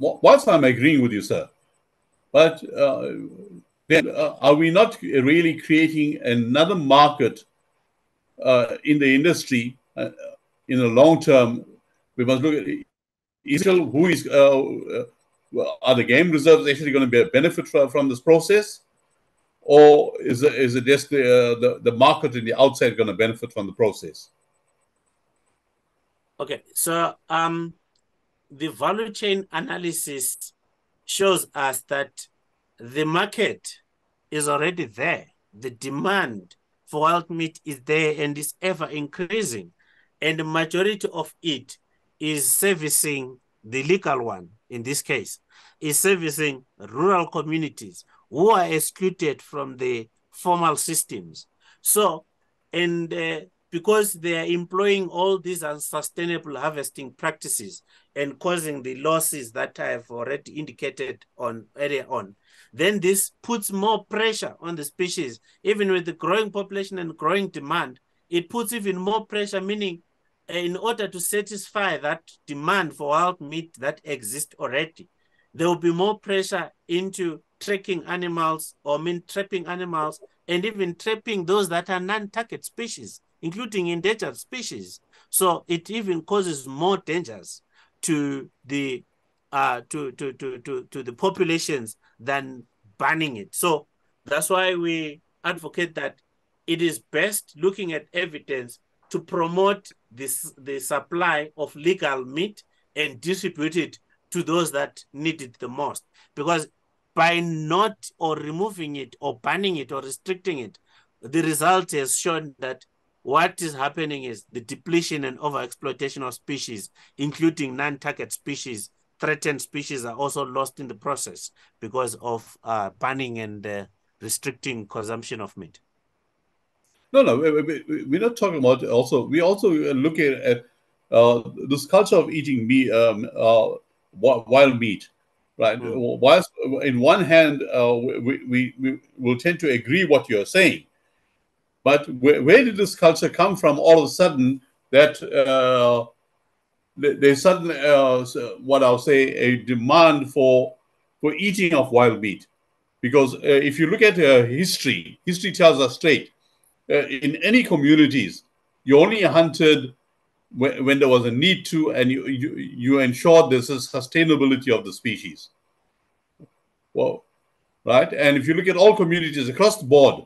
whilst I'm agreeing with you, sir, but uh, then uh, are we not really creating another market uh, in the industry uh, in the long term? We must look at is who is uh, uh, are the game reserves actually going to be a benefit from, from this process, or is it, is it just the, the the market in the outside going to benefit from the process? Okay, so um, the value chain analysis shows us that the market is already there. The demand for wild meat is there and is ever increasing. And the majority of it is servicing the legal one, in this case, is servicing rural communities who are excluded from the formal systems. So, and uh, because they are employing all these unsustainable harvesting practices and causing the losses that I have already indicated on earlier on. Then this puts more pressure on the species. Even with the growing population and growing demand, it puts even more pressure, meaning eh, in order to satisfy that demand for wild meat that exists already, there will be more pressure into tracking animals or mean trapping animals and even trapping those that are non-target species, including endangered species. So it even causes more dangers to the uh, to, to, to, to, to the populations than banning it. So that's why we advocate that it is best looking at evidence to promote this the supply of legal meat and distribute it to those that need it the most. Because by not or removing it or banning it or restricting it, the result has shown that what is happening is the depletion and overexploitation of species, including non-target species, threatened species are also lost in the process because of uh, banning and uh, restricting consumption of meat. No, no, we, are not talking about also. We also look at uh, this culture of eating meat, um, uh, wild meat, right? Mm. Whilst in one hand, uh, we, we, we will tend to agree what you're saying, but where, where, did this culture come from? All of a sudden, that uh, there's suddenly uh, what I'll say a demand for for eating of wild meat, because uh, if you look at history, history tells us straight uh, in any communities, you only hunted when, when, there was a need to, and you, you, you ensured there's a sustainability of the species. Well, right? And if you look at all communities across the board,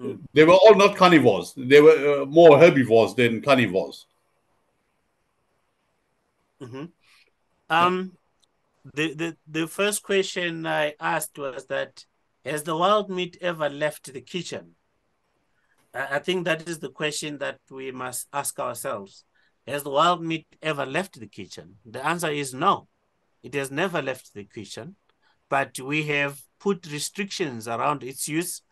mm. they were all not carnivores. They were uh, more herbivores than carnivores. Mm-hmm. Um, the, the the first question I asked was that has the wild meat ever left the kitchen? I think that is the question that we must ask ourselves. Has the wild meat ever left the kitchen? The answer is no. It has never left the kitchen, but we have put restrictions around its use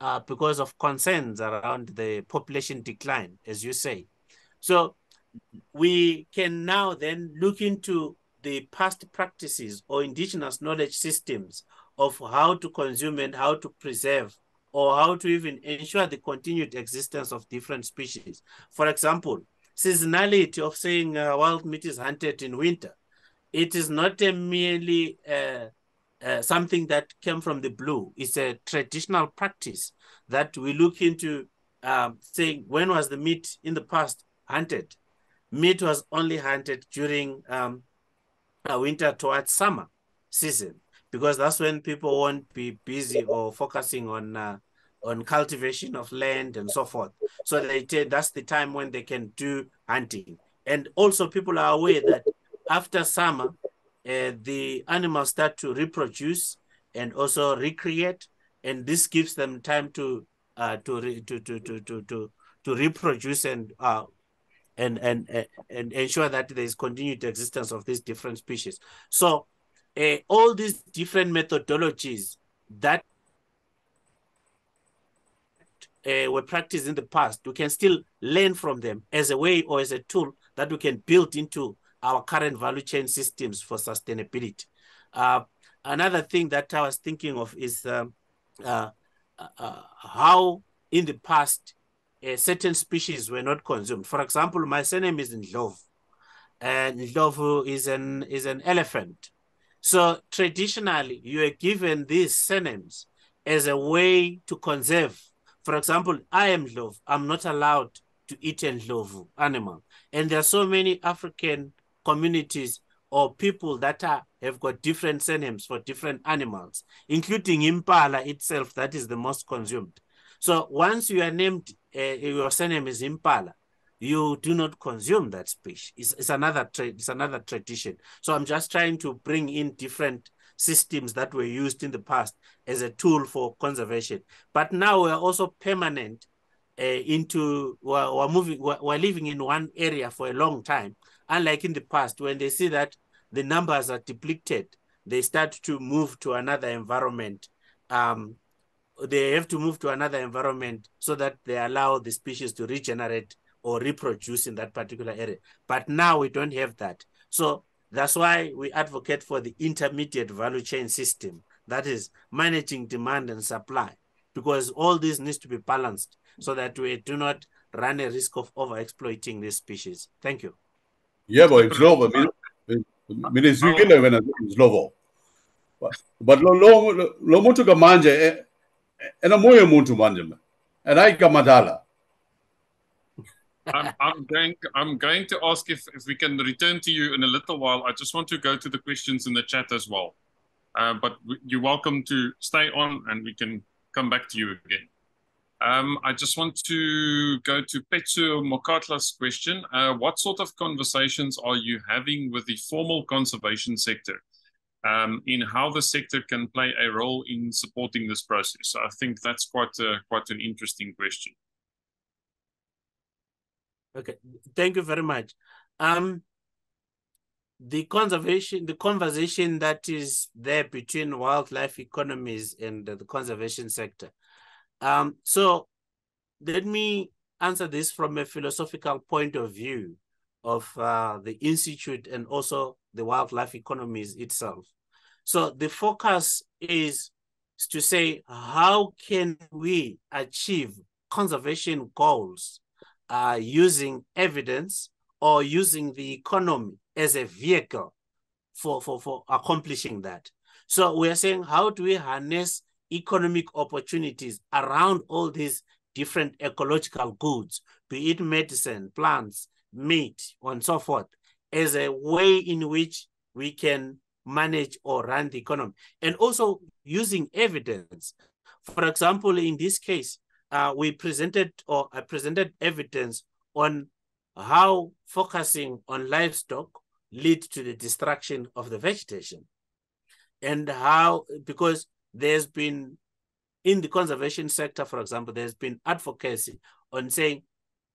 uh, because of concerns around the population decline, as you say. So we can now then look into the past practices or indigenous knowledge systems of how to consume and how to preserve or how to even ensure the continued existence of different species. For example, seasonality of saying uh, wild meat is hunted in winter. It is not a merely uh, uh, something that came from the blue. It's a traditional practice that we look into um, saying when was the meat in the past hunted? Meat was only hunted during um, winter towards summer season because that's when people won't be busy or focusing on uh, on cultivation of land and so forth. So they that's the time when they can do hunting. And also people are aware that after summer, uh, the animals start to reproduce and also recreate, and this gives them time to uh, to, re, to, to to to to to reproduce and uh, and and uh, and ensure that there is continued existence of these different species. So uh, all these different methodologies that uh, were practiced in the past, we can still learn from them as a way or as a tool that we can build into our current value chain systems for sustainability. Uh, another thing that I was thinking of is um, uh, uh how in the past uh, certain species were not consumed. For example, my surname is Ndlovu, and Ndlovu is an is an elephant. So traditionally, you are given these surnames as a way to conserve for example, I am Ndlovu. I'm not allowed to eat a Ndlovu animal. And there are so many African communities or people that are, have got different surnames for different animals, including Impala itself, that is the most consumed. So once you are named, uh, your surname is Impala, you do not consume that species. It's, it's another it's another tradition. So I'm just trying to bring in different systems that were used in the past as a tool for conservation. But now we're also permanent uh, into, we're, we're moving, we're, we're living in one area for a long time. Unlike in the past, when they see that the numbers are depleted, they start to move to another environment. Um, they have to move to another environment so that they allow the species to regenerate or reproduce in that particular area. But now we don't have that. So that's why we advocate for the intermediate value chain system that is managing demand and supply, because all this needs to be balanced so that we do not run a risk of overexploiting these species. Thank you. Yeah, but it's low. Mina zwingile wena izlovo. But lo lo lo muntu kamanje And I kamadala. I'm, I'm going I'm going to ask if, if we can return to you in a little while. I just want to go to the questions in the chat as well. Uh, but you're welcome to stay on and we can come back to you again. Um, I just want to go to Petsu Mokatla's question. Uh, what sort of conversations are you having with the formal conservation sector um, in how the sector can play a role in supporting this process? So I think that's quite a, quite an interesting question. Okay, thank you very much. Um, the conservation, the conversation that is there between wildlife economies and the conservation sector. Um, so let me answer this from a philosophical point of view of uh, the institute and also the wildlife economies itself. So the focus is to say how can we achieve conservation goals uh, using evidence or using the economy as a vehicle for, for, for accomplishing that. So we're saying, how do we harness economic opportunities around all these different ecological goods, be it medicine, plants, meat, and so forth, as a way in which we can manage or run the economy. And also using evidence. For example, in this case, uh, we presented or I presented evidence on how focusing on livestock lead to the destruction of the vegetation and how because there's been in the conservation sector for example there's been advocacy on saying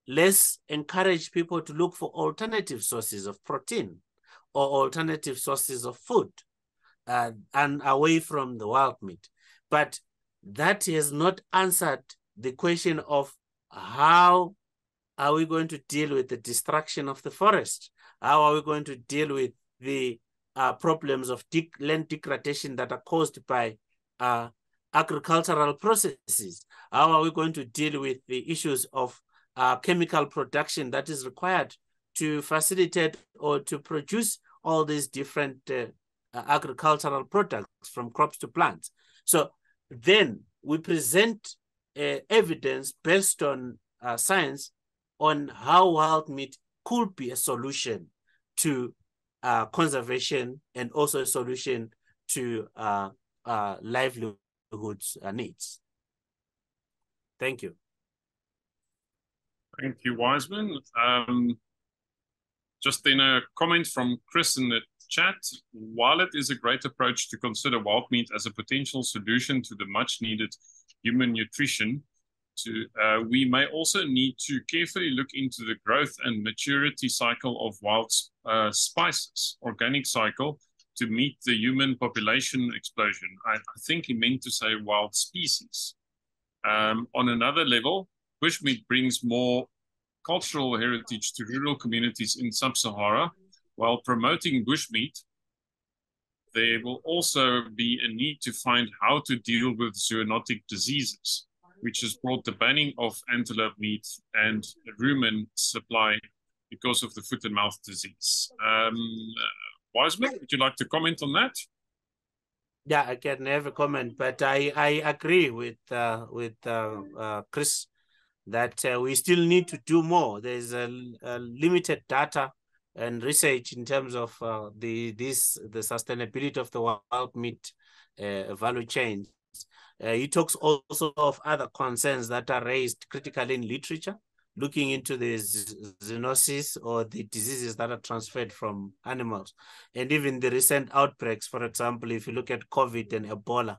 let's encourage people to look for alternative sources of protein or alternative sources of food uh, and away from the wild meat but that has not answered the question of how are we going to deal with the destruction of the forest? How are we going to deal with the uh, problems of de land degradation that are caused by uh, agricultural processes? How are we going to deal with the issues of uh, chemical production that is required to facilitate or to produce all these different uh, agricultural products from crops to plants? So then we present uh, evidence based on uh, science on how wild meat could be a solution to uh, conservation and also a solution to uh, uh, livelihoods uh, needs. Thank you. Thank you, Wiseman. Um, just in a comment from Chris in the chat, while it is a great approach to consider wild meat as a potential solution to the much needed human nutrition, to, uh, we may also need to carefully look into the growth and maturity cycle of wild uh, spices, organic cycle, to meet the human population explosion. I, I think he meant to say wild species. Um, on another level, bushmeat brings more cultural heritage to rural communities in sub-Sahara, while promoting bushmeat there will also be a need to find how to deal with zoonotic diseases, which has brought the banning of antelope meat and rumen supply because of the foot and mouth disease. Um, Wiseman, would you like to comment on that? Yeah, I can a comment, but I, I agree with uh, with uh, uh, Chris that uh, we still need to do more. There's a, a limited data and research in terms of uh, the this the sustainability of the wild meat uh, value chain. Uh, he talks also of other concerns that are raised critically in literature, looking into the zoonosis or the diseases that are transferred from animals. And even the recent outbreaks, for example, if you look at COVID and Ebola,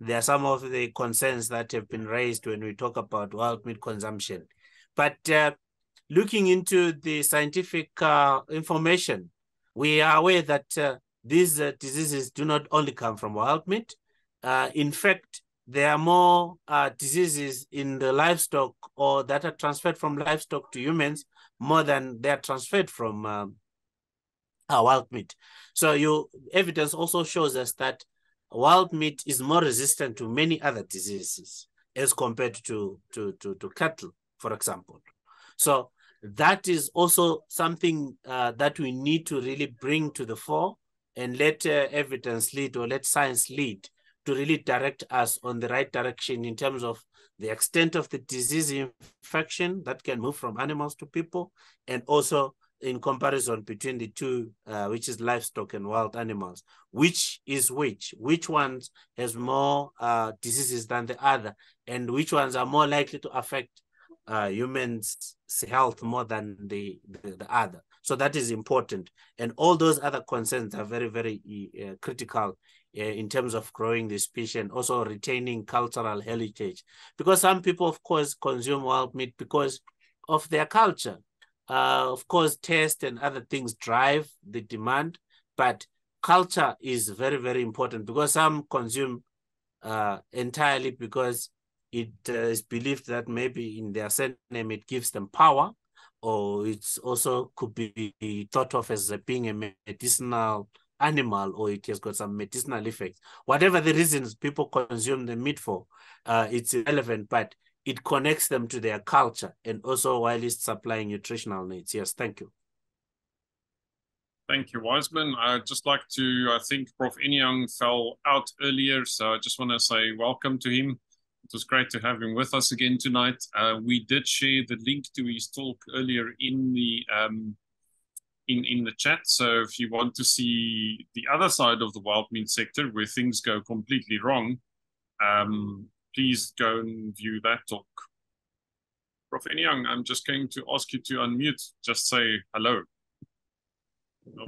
there are some of the concerns that have been raised when we talk about wild meat consumption. But uh, looking into the scientific uh, information, we are aware that uh, these uh, diseases do not only come from wild meat. Uh, in fact, there are more uh, diseases in the livestock or that are transferred from livestock to humans more than they are transferred from um, wild meat. So you evidence also shows us that wild meat is more resistant to many other diseases as compared to, to, to, to cattle, for example. So that is also something uh, that we need to really bring to the fore and let uh, evidence lead or let science lead to really direct us on the right direction in terms of the extent of the disease infection that can move from animals to people and also in comparison between the two, uh, which is livestock and wild animals, which is which, which ones has more uh, diseases than the other, and which ones are more likely to affect uh, humans' health more than the, the, the, other. So that is important. And all those other concerns are very, very uh, critical uh, in terms of growing the species and also retaining cultural heritage. Because some people, of course, consume wild meat because of their culture uh, of course, taste and other things drive the demand, but culture is very, very important because some consume uh, entirely because it uh, is believed that maybe in their surname it gives them power, or it's also could be thought of as being a medicinal animal or it has got some medicinal effects. Whatever the reasons people consume the meat for, uh, it's irrelevant, but it connects them to their culture and also while it's supplying nutritional needs. Yes, thank you. Thank you, Wiseman. I'd just like to, I think Prof. Enyang fell out earlier, so I just want to say welcome to him. It was great to have him with us again tonight. Uh, we did share the link to his talk earlier in the um, in in the chat. So if you want to see the other side of the wild meat sector where things go completely wrong, um, please go and view that talk. Prof. Enyang, I'm just going to ask you to unmute. Just say hello.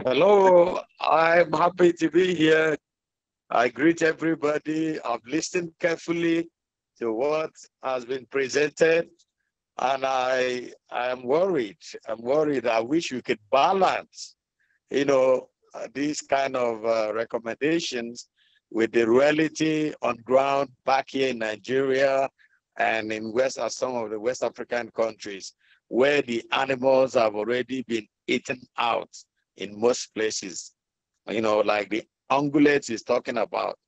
Hello, I'm happy to be here. I greet everybody. I've listened carefully to what has been presented, and I I am worried. I'm worried. I wish we could balance, you know, these kind of uh, recommendations with the reality on ground back here in Nigeria and in West uh, some of the West African countries where the animals have already been eaten out in most places. You know, like the ungulates is talking about,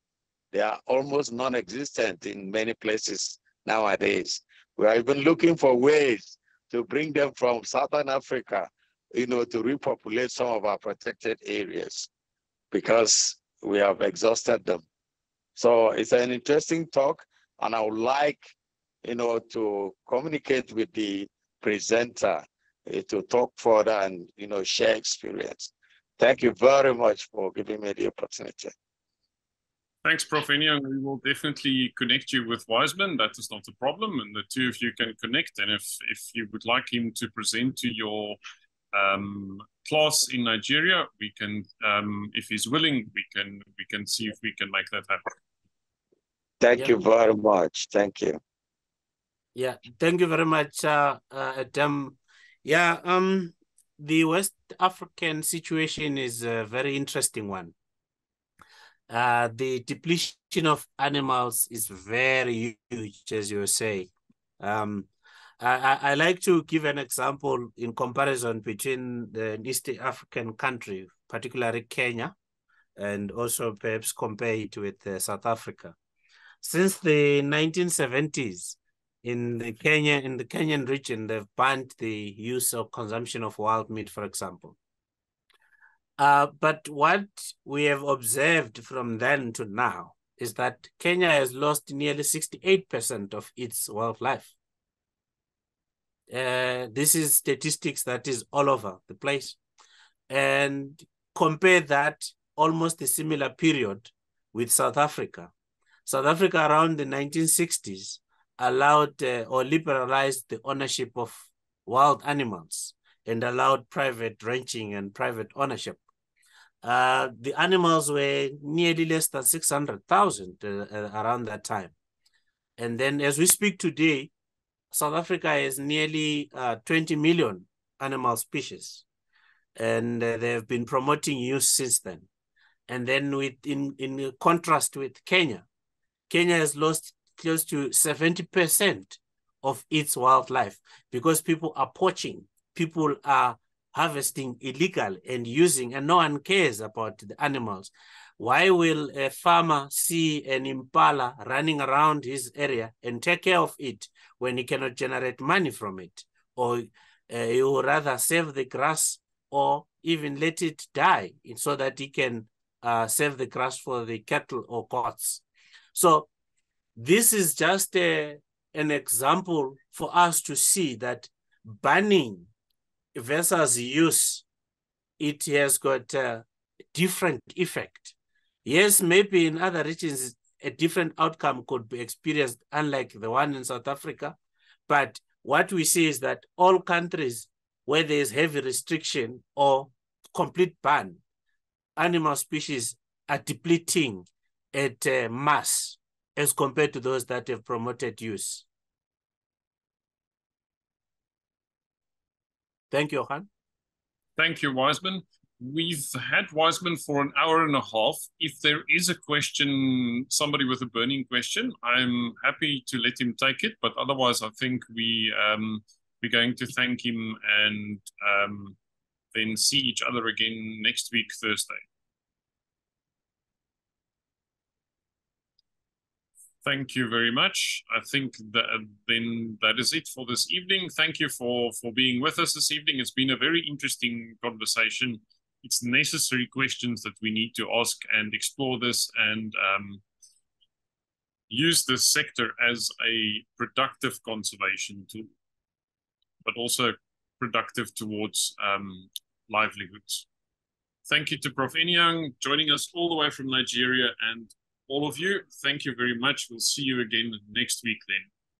they are almost non-existent in many places nowadays. We are even looking for ways to bring them from Southern Africa, you know, to repopulate some of our protected areas because we have exhausted them. So it's an interesting talk, and I would like, you know, to communicate with the presenter uh, to talk further and you know share experience. Thank you very much for giving me the opportunity. Thanks, Prof. Enyang. We will definitely connect you with Wiseman. That is not a problem, and the two of you can connect. And if if you would like him to present to your um, class in Nigeria, we can, um, if he's willing, we can we can see if we can make that happen. Thank yeah. you very much. Thank you. Yeah, thank you very much, uh, uh, Adam. Yeah, um, the West African situation is a very interesting one. Uh, the depletion of animals is very huge, as you say. Um, I, I like to give an example in comparison between the East African country, particularly Kenya, and also perhaps compare it with uh, South Africa. Since the 1970s, in the Kenya in the Kenyan region, they've banned the use of consumption of wild meat, for example. Uh, but what we have observed from then to now is that Kenya has lost nearly 68% of its wildlife. Uh, this is statistics that is all over the place. And compare that almost a similar period with South Africa. South Africa around the 1960s allowed uh, or liberalized the ownership of wild animals and allowed private ranching and private ownership. Uh, the animals were nearly less than 600,000 uh, uh, around that time. And then as we speak today, South Africa has nearly uh, 20 million animal species, and uh, they have been promoting use since then. And then, with in in contrast with Kenya, Kenya has lost close to 70% of its wildlife because people are poaching, people are harvesting illegal and using, and no one cares about the animals. Why will a farmer see an impala running around his area and take care of it when he cannot generate money from it? Or uh, he would rather save the grass or even let it die so that he can uh, save the grass for the cattle or goats. So this is just a, an example for us to see that banning versus use, it has got a different effect. Yes, maybe in other regions, a different outcome could be experienced, unlike the one in South Africa. But what we see is that all countries where there is heavy restriction or complete ban, animal species are depleting at uh, mass as compared to those that have promoted use. Thank you, Johan. Thank you, Wiseman. We've had Wiseman for an hour and a half. If there is a question, somebody with a burning question, I'm happy to let him take it. But otherwise, I think we um, we're going to thank him and um, then see each other again next week, Thursday. Thank you very much. I think that then that is it for this evening. Thank you for for being with us this evening. It's been a very interesting conversation. It's necessary questions that we need to ask and explore this and um, use this sector as a productive conservation tool, but also productive towards um, livelihoods. Thank you to Prof. Enyang joining us all the way from Nigeria and all of you, thank you very much. We'll see you again next week then.